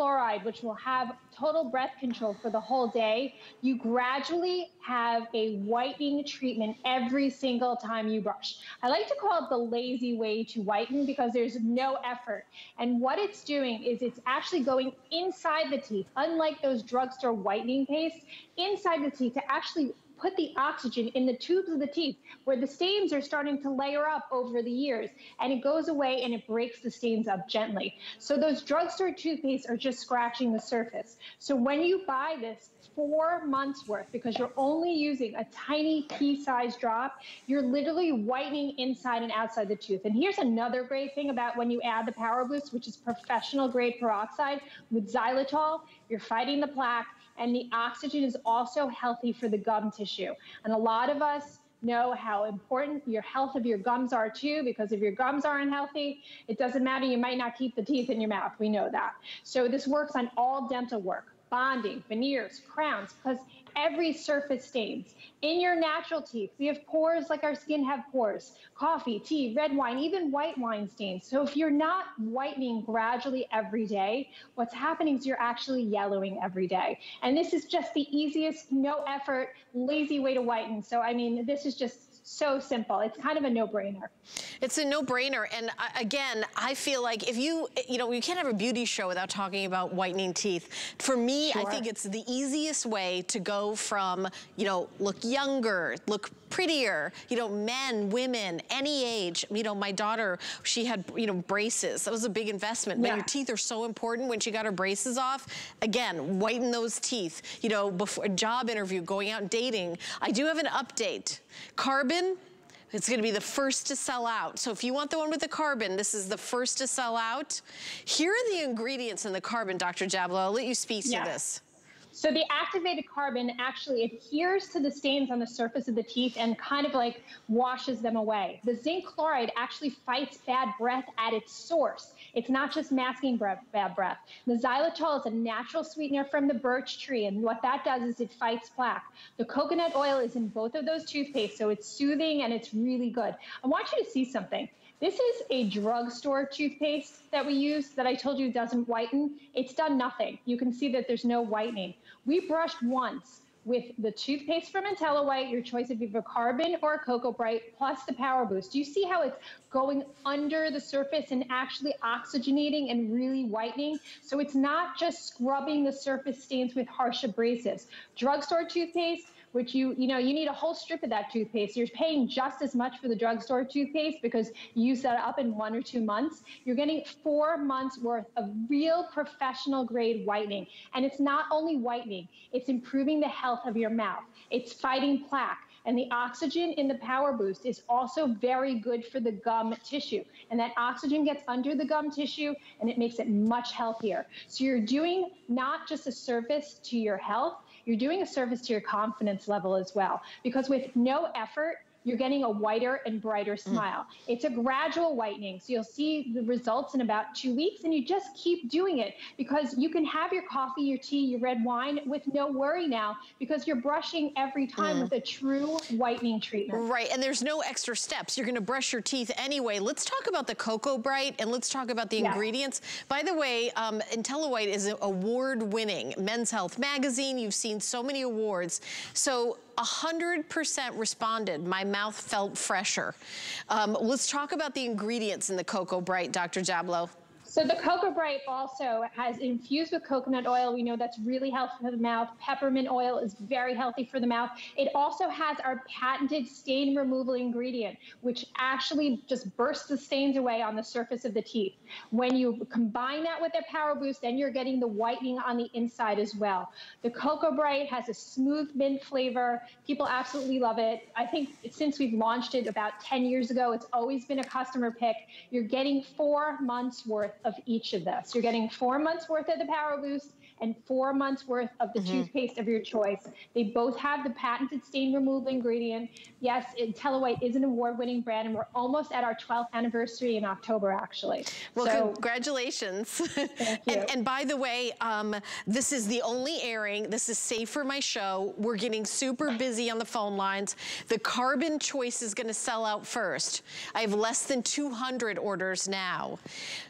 chloride, which will have total breath control for the whole day, you gradually have a whitening treatment every single time you brush. I like to call it the lazy way to whiten because there's no effort. And what it's doing is it's actually going inside the teeth, unlike those drugstore whitening pastes, inside the teeth to actually put the oxygen in the tubes of the teeth where the stains are starting to layer up over the years. And it goes away and it breaks the stains up gently. So those drugstore toothpaste are just scratching the surface. So when you buy this, four months worth because you're only using a tiny pea sized drop. You're literally whitening inside and outside the tooth. And here's another great thing about when you add the Power Boost, which is professional grade peroxide with xylitol, you're fighting the plaque and the oxygen is also healthy for the gum tissue. And a lot of us know how important your health of your gums are too, because if your gums are unhealthy, it doesn't matter. You might not keep the teeth in your mouth. We know that. So this works on all dental work bonding, veneers, crowns, because every surface stains. In your natural teeth, we have pores like our skin have pores. Coffee, tea, red wine, even white wine stains. So if you're not whitening gradually every day, what's happening is you're actually yellowing every day. And this is just the easiest, no effort, lazy way to whiten. So I mean, this is just so simple. It's kind of a no-brainer.
It's a no-brainer. And again, I feel like if you, you know, you can't have a beauty show without talking about whitening teeth. For me, sure. I think it's the easiest way to go from, you know, look younger, look prettier, you know, men, women, any age. You know, my daughter, she had, you know, braces. That was a big investment. Yeah. But your teeth are so important when she got her braces off. Again, whiten those teeth. You know, before a job interview, going out dating. I do have an update. Carbon, it's gonna be the first to sell out. So if you want the one with the carbon, this is the first to sell out. Here are the ingredients in the carbon, Dr. Jablow. I'll let you speak yeah. to this.
So the activated carbon actually adheres to the stains on the surface of the teeth and kind of like washes them away. The zinc chloride actually fights bad breath at its source. It's not just masking breath, bad breath. The xylitol is a natural sweetener from the birch tree, and what that does is it fights plaque. The coconut oil is in both of those toothpaste, so it's soothing and it's really good. I want you to see something. This is a drugstore toothpaste that we use that I told you doesn't whiten. It's done nothing. You can see that there's no whitening. We brushed once with the toothpaste from IntelliWhite, your choice of either carbon or Cocoa Bright, plus the Power Boost. Do you see how it's going under the surface and actually oxygenating and really whitening? So it's not just scrubbing the surface stains with harsh abrasives. Drugstore toothpaste, which you, you know, you need a whole strip of that toothpaste. You're paying just as much for the drugstore toothpaste because you use that up in one or two months. You're getting four months worth of real professional grade whitening. And it's not only whitening, it's improving the health of your mouth. It's fighting plaque. And the oxygen in the Power Boost is also very good for the gum tissue. And that oxygen gets under the gum tissue and it makes it much healthier. So you're doing not just a service to your health, you're doing a service to your confidence level as well. Because with no effort, you're getting a whiter and brighter mm. smile. Mm. It's a gradual whitening. So you'll see the results in about two weeks and you just keep doing it because you can have your coffee, your tea, your red wine with no worry now because you're brushing every time mm. with a true whitening treatment.
Right, and there's no extra steps. You're gonna brush your teeth anyway. Let's talk about the Cocoa Bright and let's talk about the yes. ingredients. By the way, um, IntelliWhite is award-winning. Men's Health Magazine, you've seen so many awards. So 100% responded. My mouth felt fresher. Um, let's talk about the ingredients in the Cocoa Bright, Dr. Jablow.
So the Cocoa Bright also has infused with coconut oil. We know that's really healthy for the mouth. Peppermint oil is very healthy for the mouth. It also has our patented stain removal ingredient, which actually just bursts the stains away on the surface of the teeth. When you combine that with the Power Boost, then you're getting the whitening on the inside as well. The Cocoa Bright has a smooth mint flavor. People absolutely love it. I think since we've launched it about 10 years ago, it's always been a customer pick. You're getting four months worth of each of this. You're getting four months worth of the Power Boost and four months worth of the mm-hmm. toothpaste of your choice. They both have the patented stain removal ingredient. Yes, IntelliWhite is an award-winning brand, and we're almost at our 12th anniversary in October, actually.
Well, so, congratulations.
Thank you.
and, and, by the way, um, this is the only airing. This is safe for my show. We're getting super busy on the phone lines. The carbon choice is going to sell out first. I have less than 200 orders now.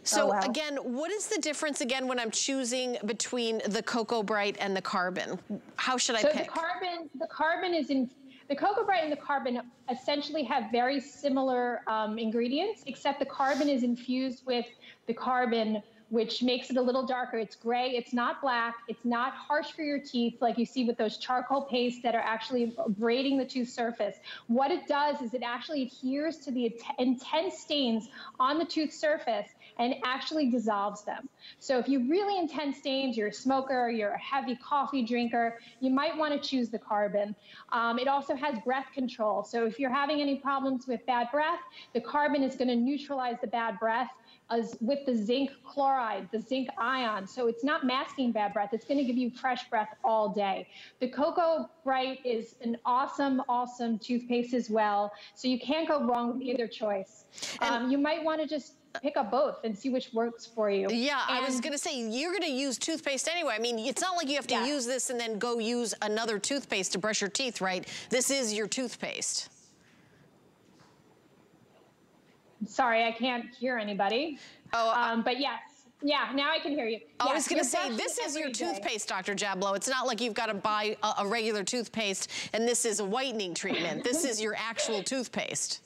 So oh, wow. again, what is the difference again when I'm choosing between the Cocoa Bright and the Carbon? How should I
so
pick?
the carbon, the carbon is in the Cocoa Bright and the Carbon essentially have very similar um, ingredients, except the carbon is infused with the carbon which makes it a little darker. It's gray, it's not black, it's not harsh for your teeth like you see with those charcoal pastes that are actually abrading the tooth surface. What it does is it actually adheres to the intense stains on the tooth surface and actually dissolves them. So if you really intense stains, you're a smoker, you're a heavy coffee drinker, you might want to choose the carbon. Um, it also has breath control. So if you're having any problems with bad breath, the carbon is going to neutralize the bad breath as with the zinc chloride, the zinc ion. So it's not masking bad breath. It's going to give you fresh breath all day. The Cocoa Bright is an awesome, awesome toothpaste as well. So you can't go wrong with either choice. Um, you might want to just pick up both and see which works for you.
Yeah, and I was gonna say, you're gonna use toothpaste anyway. I mean, it's not like you have to yeah. use this and then go use another toothpaste to brush your teeth, right? This is your toothpaste.
Sorry, I can't hear anybody. Oh, um, but yes. Yeah, now I can hear you.
I was going to say, this is your toothpaste, Dr. Jablow. It's not like you've got to buy a, a regular toothpaste and this is a whitening treatment. this is your actual toothpaste.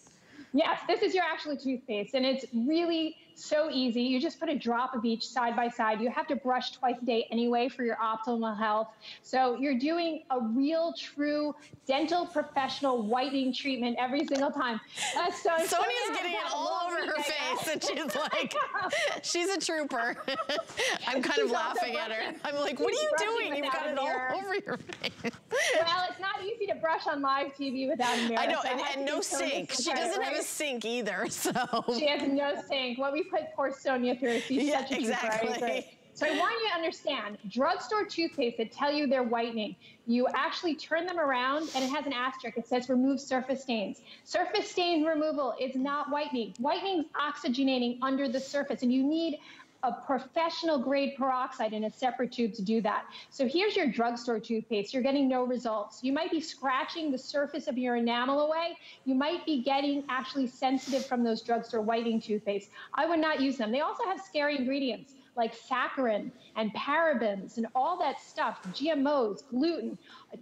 Yes, this is your actual toothpaste, and it's really so easy. You just put a drop of each side by side. You have to brush twice a day anyway for your optimal health. So you're doing a real, true dental professional whitening treatment every single time.
Uh, so Sonia's getting it all over her face, and she's like, she's a trooper. I'm kind she's of laughing at her. I'm like, what are you doing? You've got it all over your face.
well, it's not easy to brush on live TV without a mirror.
I know, so and, and no sink. She doesn't right? have a sink either, so.
She has no sink. What we put poor Sonia through. She's yeah, such a exactly. trooper. Right? So I want you to understand, drugstore toothpaste that tell you they're whitening, you actually turn them around and it has an asterisk. It says remove surface stains. Surface stain removal is not whitening. Whitening is oxygenating under the surface and you need a professional grade peroxide in a separate tube to do that. So here's your drugstore toothpaste. You're getting no results. You might be scratching the surface of your enamel away. You might be getting actually sensitive from those drugstore whitening toothpaste. I would not use them. They also have scary ingredients like saccharin and parabens and all that stuff, GMOs, gluten,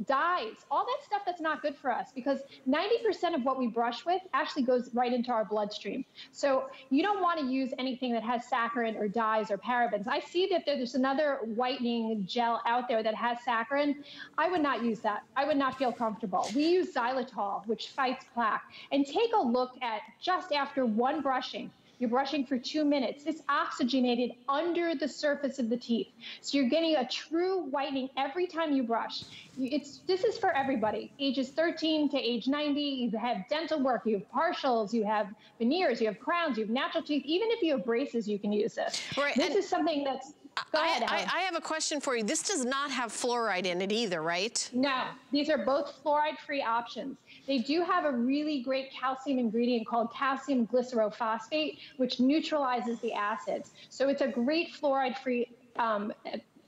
dyes, all that stuff that's not good for us because 90% of what we brush with actually goes right into our bloodstream. So you don't want to use anything that has saccharin or dyes or parabens. I see that there's another whitening gel out there that has saccharin. I would not use that. I would not feel comfortable. We use xylitol, which fights plaque. And take a look at just after one brushing, you're brushing for two minutes. It's oxygenated under the surface of the teeth. So you're getting a true whitening every time you brush. It's This is for everybody, ages 13 to age 90. You have dental work, you have partials, you have veneers, you have crowns, you have natural teeth. Even if you have braces, you can use this. Right, this is something that's Go I, ahead,
I, I, have a question for you. This does not have fluoride in it either, right?
No, these are both fluoride-free options. They do have a really great calcium ingredient called calcium glycerophosphate, which neutralizes the acids. So it's a great fluoride-free um,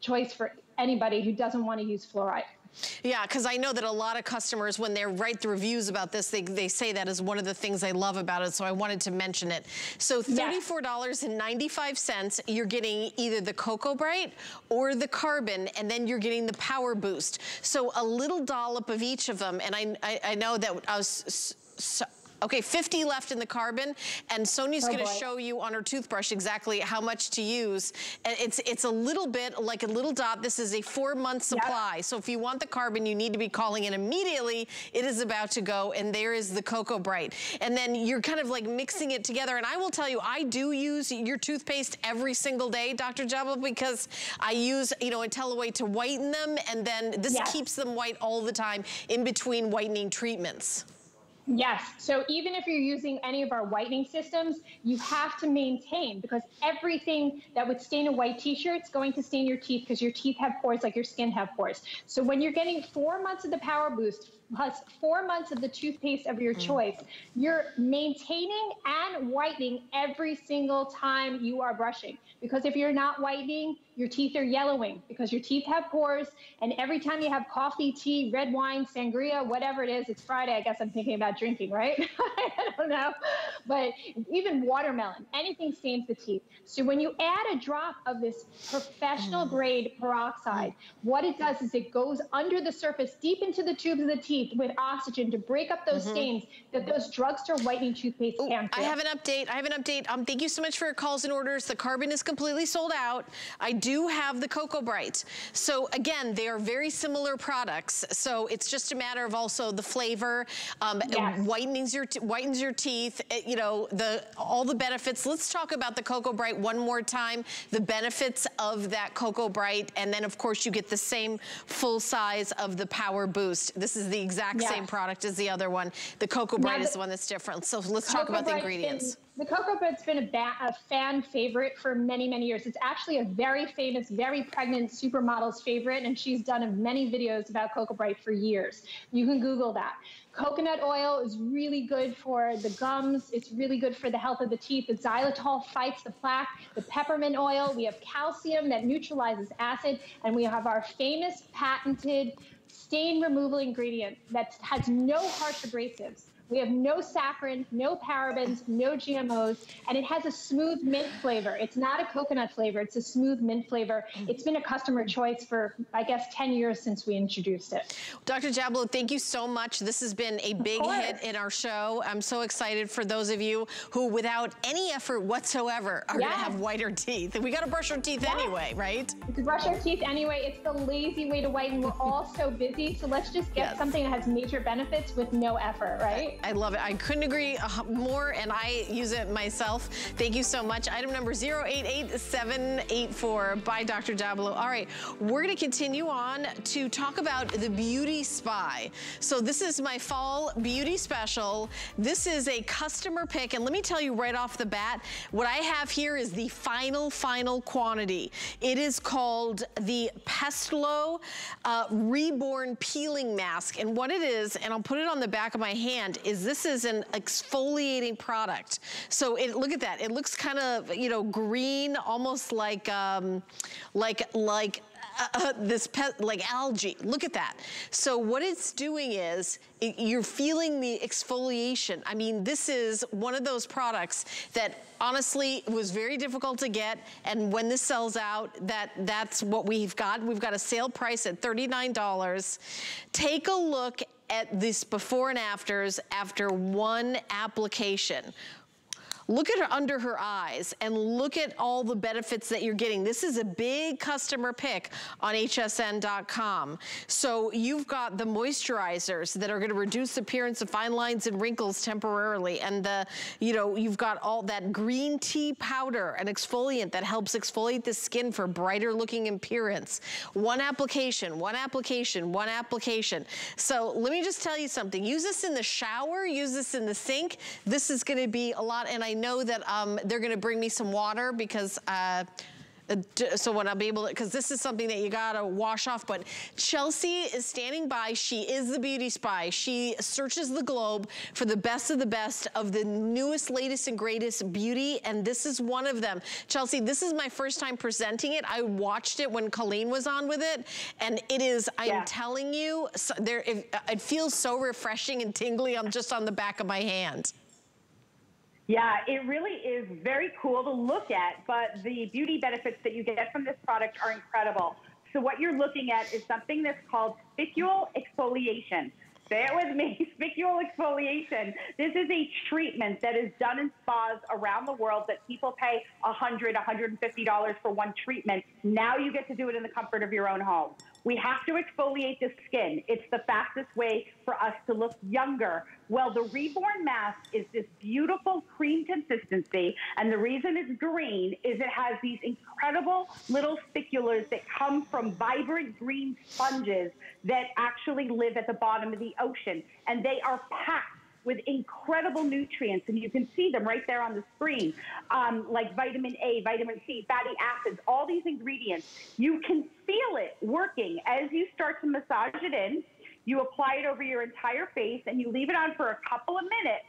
choice for anybody who doesn't want to use fluoride.
Yeah, because I know that a lot of customers, when they write the reviews about this, they, they say that is one of the things they love about it, so I wanted to mention it. So $34.95, you're getting either the Cocoa Bright or the Carbon, and then you're getting the Power Boost. So a little dollop of each of them, and I, I, I know that I was... So, Okay, 50 left in the carbon, and Sonia's oh gonna boy. show you on her toothbrush exactly how much to use. It's it's a little bit like a little dot. This is a four month supply. Yep. So if you want the carbon, you need to be calling in immediately. It is about to go, and there is the Cocoa Bright. And then you're kind of like mixing it together. And I will tell you, I do use your toothpaste every single day, Dr. Jablow, because I use, you know, IntelliWhite to whiten them, and then this yes. keeps them white all the time in between whitening treatments.
Yes. So even if you're using any of our whitening systems, you have to maintain because everything that would stain a white t-shirt is going to stain your teeth because your teeth have pores like your skin have pores. So when you're getting four months of the Power Boost plus four months of the toothpaste of your mm. choice, you're maintaining and whitening every single time you are brushing. Because if you're not whitening, your teeth are yellowing because your teeth have pores. And every time you have coffee, tea, red wine, sangria, whatever it is, it's Friday. I guess I'm thinking about about drinking, right? I don't know. But even watermelon, anything stains the teeth. So when you add a drop of this professional grade peroxide, what it does is it goes under the surface, deep into the tubes of the teeth with oxygen to break up those mm-hmm. stains that those drugstore whitening toothpaste Ooh, can't
I have an update. I have an update. Um, thank you so much for your calls and orders. The carbon is completely sold out. I do have the Cocoa Bright. So again, they are very similar products. So it's just a matter of also the flavor. Um, yes. whitens your whitens your teeth. You know the all the benefits. Let's talk about the Cocoa Bright one more time. The benefits of that Cocoa Bright, and then of course you get the same full size of the Power Boost. This is the exact yes. same product as the other one. The Cocoa Bright is the one that's different. So let's talk about the ingredients.
Been, the Cocoa Bright's been a, a fan favorite for many, many years. It's actually a very famous, very pregnant supermodel's favorite, and she's done many videos about Cocoa Bright for years. You can Google that. Coconut oil is really good for the gums. It's really good for the health of the teeth. The xylitol fights the plaque. The peppermint oil, we have calcium that neutralizes acid. And we have our famous patented stain removal ingredient that has no harsh abrasives. We have no saccharin, no parabens, no GMOs, and it has a smooth mint flavor. It's not a coconut flavor, it's a smooth mint flavor. Mm. It's been a customer choice for, I guess, 10 years since we introduced it.
Dr. Jablow, thank you so much. This has been a big hit in our show. I'm so excited for those of you who, without any effort whatsoever, are yes. gonna have whiter teeth. We gotta brush our teeth yes. anyway, right?
To brush our teeth anyway. It's the lazy way to whiten. We're all so busy, so let's just get yes. something that has major benefits with no effort, right?
I love it. I couldn't agree more, and I use it myself. Thank you so much. Item number 088784 by Dr. Jablow. All right, we're gonna continue on to talk about the Beauty Spy. So this is my fall beauty special. This is a customer pick, and let me tell you right off the bat, what I have here is the final, final quantity. It is called the Pestlo uh, Reborn Peeling Mask, and what it is, and I'll put it on the back of my hand, is this is an exfoliating product. So it, look at that. It looks kind of, you know, green, almost like, um, like, like, uh, uh, this pet, like algae. Look at that. So what it's doing is it, you're feeling the exfoliation. I mean, this is one of those products that honestly was very difficult to get. And when this sells out, that that's what we've got. We've got a sale price at $39. Take a look at this before and afters after one application. Look at her under her eyes and look at all the benefits that you're getting. This is a big customer pick on hsn.com. So you've got the moisturizers that are gonna reduce the appearance of fine lines and wrinkles temporarily. And the, you know, you've got all that green tea powder, an exfoliant that helps exfoliate the skin for brighter looking appearance. One application, one application, one application. So let me just tell you something. Use this in the shower, use this in the sink. This is gonna be a lot, and I I know that um, they're gonna bring me some water because uh, uh, so when I'll be able to, because this is something that you gotta wash off, but Chelsea is standing by. She is the beauty spy. She searches the globe for the best of the best of the newest, latest, and greatest beauty, and this is one of them. Chelsea, this is my first time presenting it. I watched it when Colleen was on with it, and it is, I'm yeah. telling you, so there, it, it feels so refreshing and tingly. I'm just on the back of my hand.
Yeah, it really is very cool to look at, but the beauty benefits that you get from this product are incredible. So what you're looking at is something that's called spicule exfoliation. Say it with me, spicule exfoliation. This is a treatment that is done in spas around the world that people pay $100, $150 for one treatment. Now you get to do it in the comfort of your own home. We have to exfoliate the skin. It's the fastest way for us to look younger. Well, the Reborn mask is this beautiful cream consistency. And the reason it's green is it has these incredible little spiculas that come from vibrant green sponges that actually live at the bottom of the ocean. And they are packed with incredible nutrients, and you can see them right there on the screen, um, like vitamin A, vitamin C, fatty acids, all these ingredients. You can feel it working as you start to massage it in. You apply it over your entire face, and you leave it on for a couple of minutes.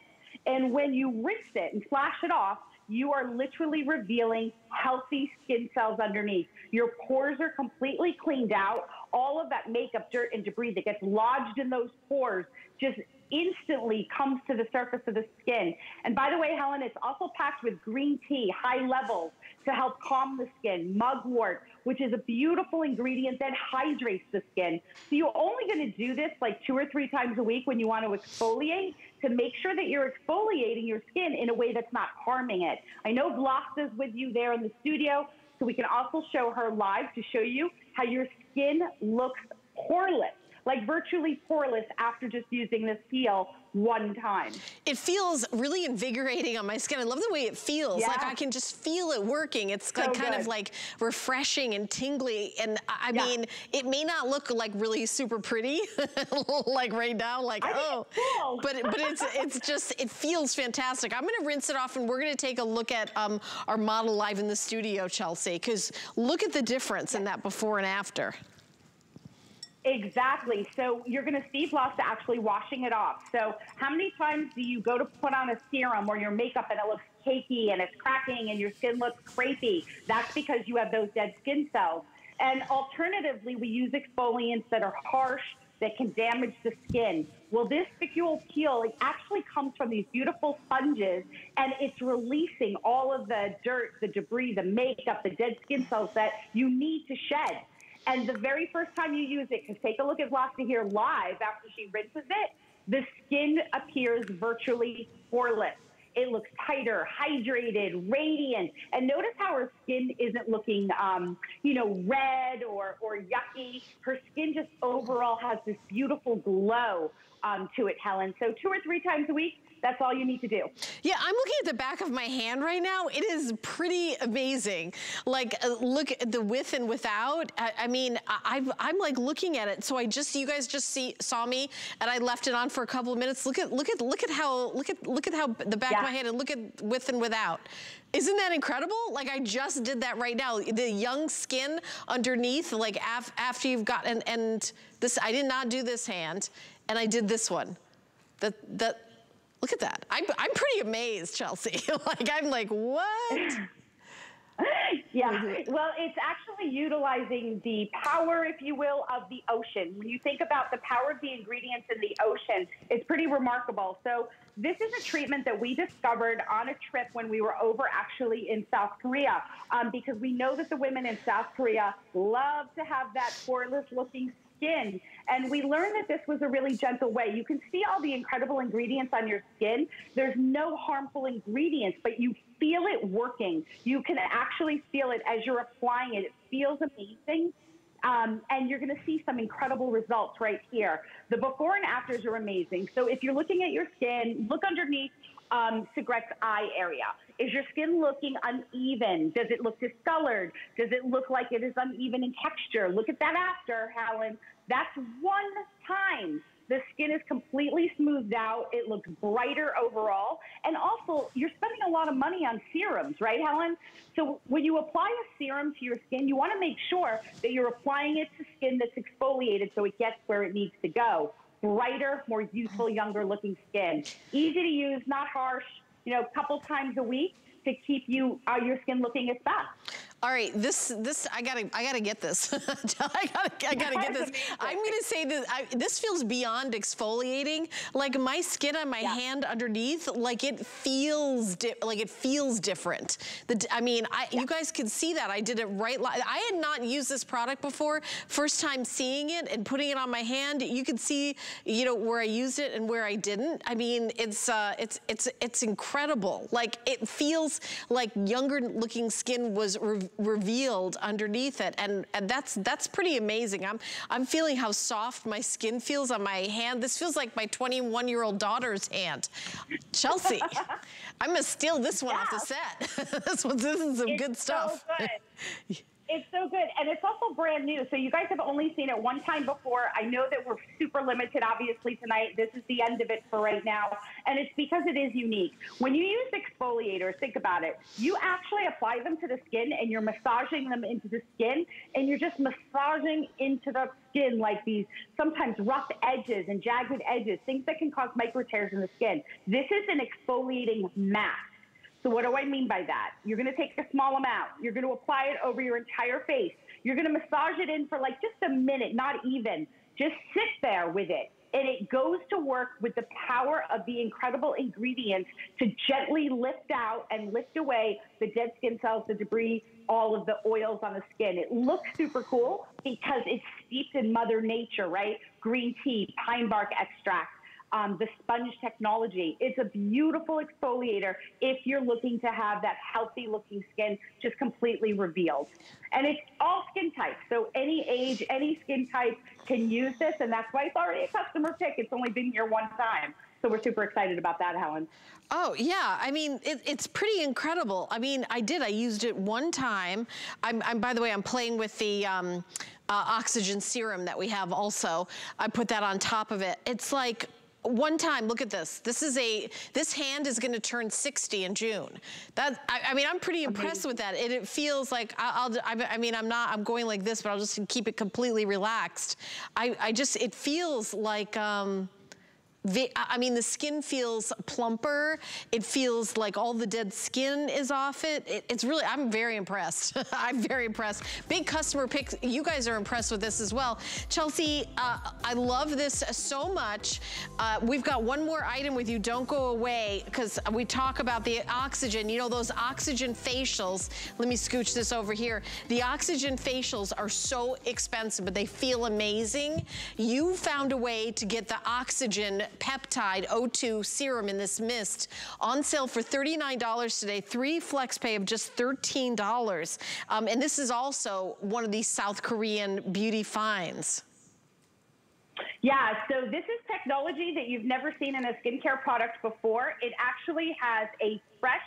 And when you rinse it and flash it off, you are literally revealing healthy skin cells underneath. Your pores are completely cleaned out. All of that makeup, dirt, and debris that gets lodged in those pores just instantly comes to the surface of the skin. And by the way, Helen, it's also packed with green tea, high levels to help calm the skin, mugwort, which is a beautiful ingredient that hydrates the skin. So you're only going to do this like two or three times a week when you want to exfoliate to make sure that you're exfoliating your skin in a way that's not harming it. I know Gloss is with you there in the studio, so we can also show her live to show you how your skin looks poreless like virtually poreless after just using this peel one time.
It feels really invigorating on my skin. I love the way it feels. Yeah. Like I can just feel it working. It's so like kind good. of like refreshing and tingly. And I yeah. mean, it may not look like really super pretty, like right now, like,
I
oh,
cool.
but, but it's, it's just, it feels fantastic. I'm gonna rinse it off and we're gonna take a look at um, our model live in the studio, Chelsea, because look at the difference in that before and after.
Exactly. So you're going to see Floss actually washing it off. So how many times do you go to put on a serum or your makeup and it looks cakey and it's cracking and your skin looks crepey? That's because you have those dead skin cells. And alternatively, we use exfoliants that are harsh, that can damage the skin. Well, this Spicule peel, it actually comes from these beautiful sponges and it's releasing all of the dirt, the debris, the makeup, the dead skin cells that you need to shed. And the very first time you use it, because take a look at Vlasta here live after she rinses it, the skin appears virtually poreless. It looks tighter, hydrated, radiant. And notice how her skin isn't looking, um, you know, red or, or yucky. Her skin just overall has this beautiful glow um, to it, Helen. So two or three times a week, that's all you need to do.
Yeah, I'm looking at the back of my hand right now. It is pretty amazing. Like, uh, look at the with and without. I, I mean, I, am like looking at it. So I just, you guys just see saw me, and I left it on for a couple of minutes. Look at, look at, look at how, look at, look at how the back yeah. of my hand, and look at with and without. Isn't that incredible? Like I just did that right now. The young skin underneath, like af after you've got, and, and this, I did not do this hand, and I did this one. That, that, Look at that. I'm, I'm pretty amazed, Chelsea. like, I'm like, what?
yeah, well, it's actually utilizing the power, if you will, of the ocean. When you think about the power of the ingredients in the ocean, it's pretty remarkable. So, this is a treatment that we discovered on a trip when we were over actually in South Korea, um, because we know that the women in South Korea love to have that poreless looking skin. And we learned that this was a really gentle way. You can see all the incredible ingredients on your skin. There's no harmful ingredients, but you feel it working. You can actually feel it as you're applying it. It feels amazing. Um, and you're going to see some incredible results right here. The before and afters are amazing. So if you're looking at your skin, look underneath um, Sigret's eye area. Is your skin looking uneven? Does it look discolored? Does it look like it is uneven in texture? Look at that after, Helen. That's one time. The skin is completely smoothed out. It looks brighter overall. And also, you're spending a lot of money on serums, right, Helen? So when you apply a serum to your skin, you want to make sure that you're applying it to skin that's exfoliated so it gets where it needs to go. Brighter, more youthful, younger looking skin. Easy to use, not harsh, you know, a couple times a week to keep you uh, your skin looking its best.
All right, this this I gotta I gotta get this. I gotta I gotta get this. I'm gonna say that I, this feels beyond exfoliating. Like my skin on my yeah. hand underneath, like it feels like it feels different. The, I mean, I, yeah. you guys can see that I did it right. I had not used this product before. First time seeing it and putting it on my hand, you could see you know where I used it and where I didn't. I mean, it's uh, it's it's it's incredible. Like it feels like younger looking skin was revealed underneath it. And, and that's that's pretty amazing. I'm, I'm feeling how soft my skin feels on my hand. This feels like my 21 year old daughter's hand. Chelsea, I'm gonna steal this one yeah. off the set. this, was, this is some
it's
good stuff.
So good. It's so good. And it's also brand new. So you guys have only seen it one time before. I know that we're super limited, obviously, tonight. This is the end of it for right now. And it's because it is unique. When you use exfoliators, think about it. You actually apply them to the skin and you're massaging them into the skin and you're just massaging into the skin like these sometimes rough edges and jagged edges, things that can cause micro tears in the skin. This is an exfoliating mask. So what do I mean by that? You're going to take a small amount. You're going to apply it over your entire face. You're going to massage it in for like just a minute, not even. Just sit there with it. and it goes to work with the power of the incredible ingredients to gently lift out and lift away the dead skin cells, the debris, all of the oils on the skin. It looks super cool because it's steeped in Mother Nature, right? Green tea, pine bark extract um, the sponge technology. It's a beautiful exfoliator if you're looking to have that healthy looking skin just completely revealed. And it's all skin types. So any age, any skin type can use this. And that's why it's already a customer pick. It's only been here one time. So we're super excited about that, Helen.
Oh, yeah. I mean, it, it's pretty incredible. I mean, I did. I used it one time. I'm, I'm by the way, I'm playing with the um, uh, oxygen serum that we have also. I put that on top of it. It's like one time, look at this. This is a, this hand is gonna turn 60 in June. That, I, I mean, I'm pretty impressed with that. It, it feels like, I'll, I'll, I mean, I'm not, I'm going like this, but I'll just keep it completely relaxed. I, I just, it feels like, um, I mean, the skin feels plumper. It feels like all the dead skin is off it. it it's really, I'm very impressed. I'm very impressed. Big customer picks. You guys are impressed with this as well. Chelsea, uh, I love this so much. Uh, we've got one more item with you. Don't go away because we talk about the oxygen. You know, those oxygen facials. Let me scooch this over here. The oxygen facials are so expensive, but they feel amazing. You found a way to get the oxygen peptide O2 serum in this mist on sale for $39 today. Three flex pay of just $13. Um, and this is also one of these South Korean beauty finds.
Yeah, so this is technology that you've never seen in a skincare product before. It actually has a fresh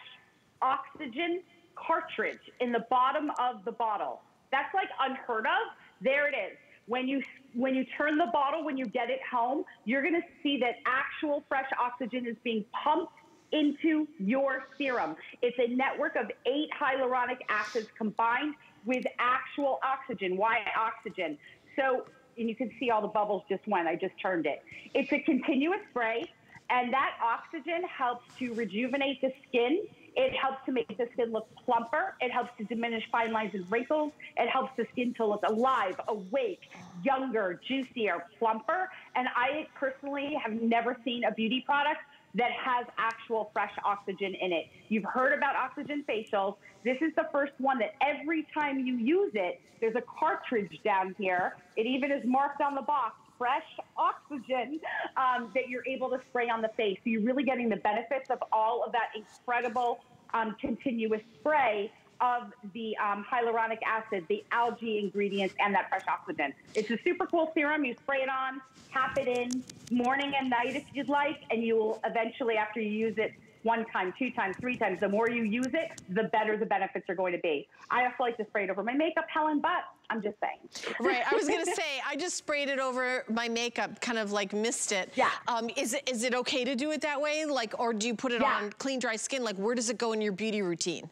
oxygen cartridge in the bottom of the bottle. That's like unheard of. There it is. When you when you turn the bottle, when you get it home, you're going to see that actual fresh oxygen is being pumped into your serum. It's a network of eight hyaluronic acids combined with actual oxygen. Why oxygen? So, and you can see all the bubbles just went. I just turned it. It's a continuous spray, and that oxygen helps to rejuvenate the skin it helps to make the skin look plumper. It helps to diminish fine lines and wrinkles. It helps the skin to look alive, awake, younger, juicier, plumper. And I personally have never seen a beauty product that has actual fresh oxygen in it. You've heard about oxygen facials. This is the first one that every time you use it, there's a cartridge down here. It even is marked on the box fresh oxygen um, that you're able to spray on the face. So you're really getting the benefits of all of that incredible um, continuous spray of the um, hyaluronic acid, the algae ingredients, and that fresh oxygen. It's a super cool serum. You spray it on, tap it in morning and night if you'd like, and you will eventually, after you use it, one time, two times, three times. The more you use it, the better the benefits are going to be. I also like to spray it over my makeup, Helen, but I'm just saying.
Right. I was going to say, I just sprayed it over my makeup, kind of like missed it.
Yeah.
Um, is, it, is it okay to do it that way? Like, or do you put it yeah. on clean, dry skin? Like, where does it go in your beauty routine?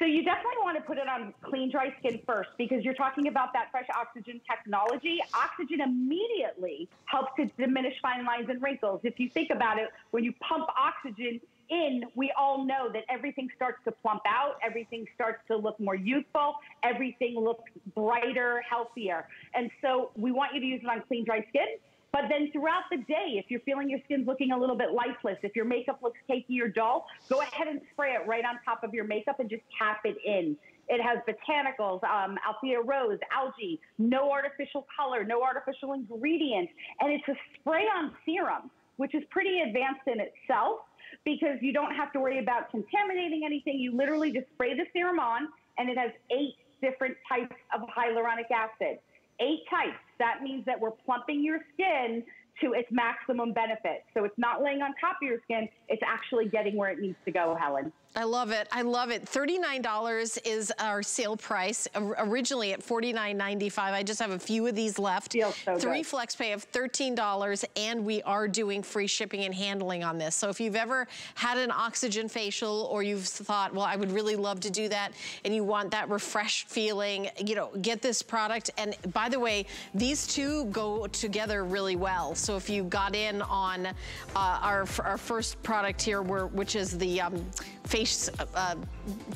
So you definitely want to put it on clean, dry skin first because you're talking about that fresh oxygen technology. Oxygen immediately helps to diminish fine lines and wrinkles. If you think about it, when you pump oxygen in, we all know that everything starts to plump out, everything starts to look more youthful, everything looks brighter, healthier. And so we want you to use it on clean, dry skin. But then throughout the day, if you're feeling your skin's looking a little bit lifeless, if your makeup looks cakey or dull, go ahead and spray it right on top of your makeup and just tap it in. It has botanicals, um, Althea rose, algae, no artificial color, no artificial ingredients, and it's a spray-on serum, which is pretty advanced in itself because you don't have to worry about contaminating anything. You literally just spray the serum on, and it has eight different types of hyaluronic acid eight types. That means that we're plumping your skin to its maximum benefit. So it's not laying on top of your skin, it's actually getting where it needs to go, Helen.
I love it. I love it. $39 is our sale price, originally at $49.95. I just have a few of these left.
Feels so
Three
good.
flex pay of $13, and we are doing free shipping and handling on this. So if you've ever had an oxygen facial or you've thought, well, I would really love to do that, and you want that refreshed feeling, you know, get this product. And by the way, these two go together really well. So if you got in on uh, our, our first product here, which is the um, face face uh,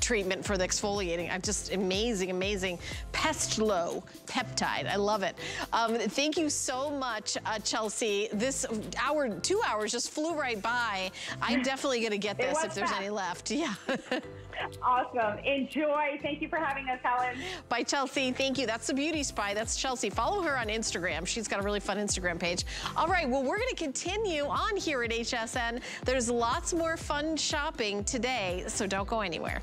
treatment for the exfoliating. I'm just amazing, amazing. Pestlo peptide. I love it. Um, thank you so much, uh, Chelsea. This hour, two hours just flew right by. I'm definitely going to get this if there's fast. any left. Yeah.
Awesome. Enjoy. Thank you for having us, Helen.
Bye, Chelsea. Thank you. That's the Beauty Spy. That's Chelsea. Follow her on Instagram. She's got a really fun Instagram page. All right. Well, we're going to continue on here at HSN. There's lots more fun shopping today, so don't go anywhere.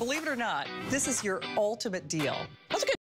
believe it or not, this is your ultimate deal. That's a good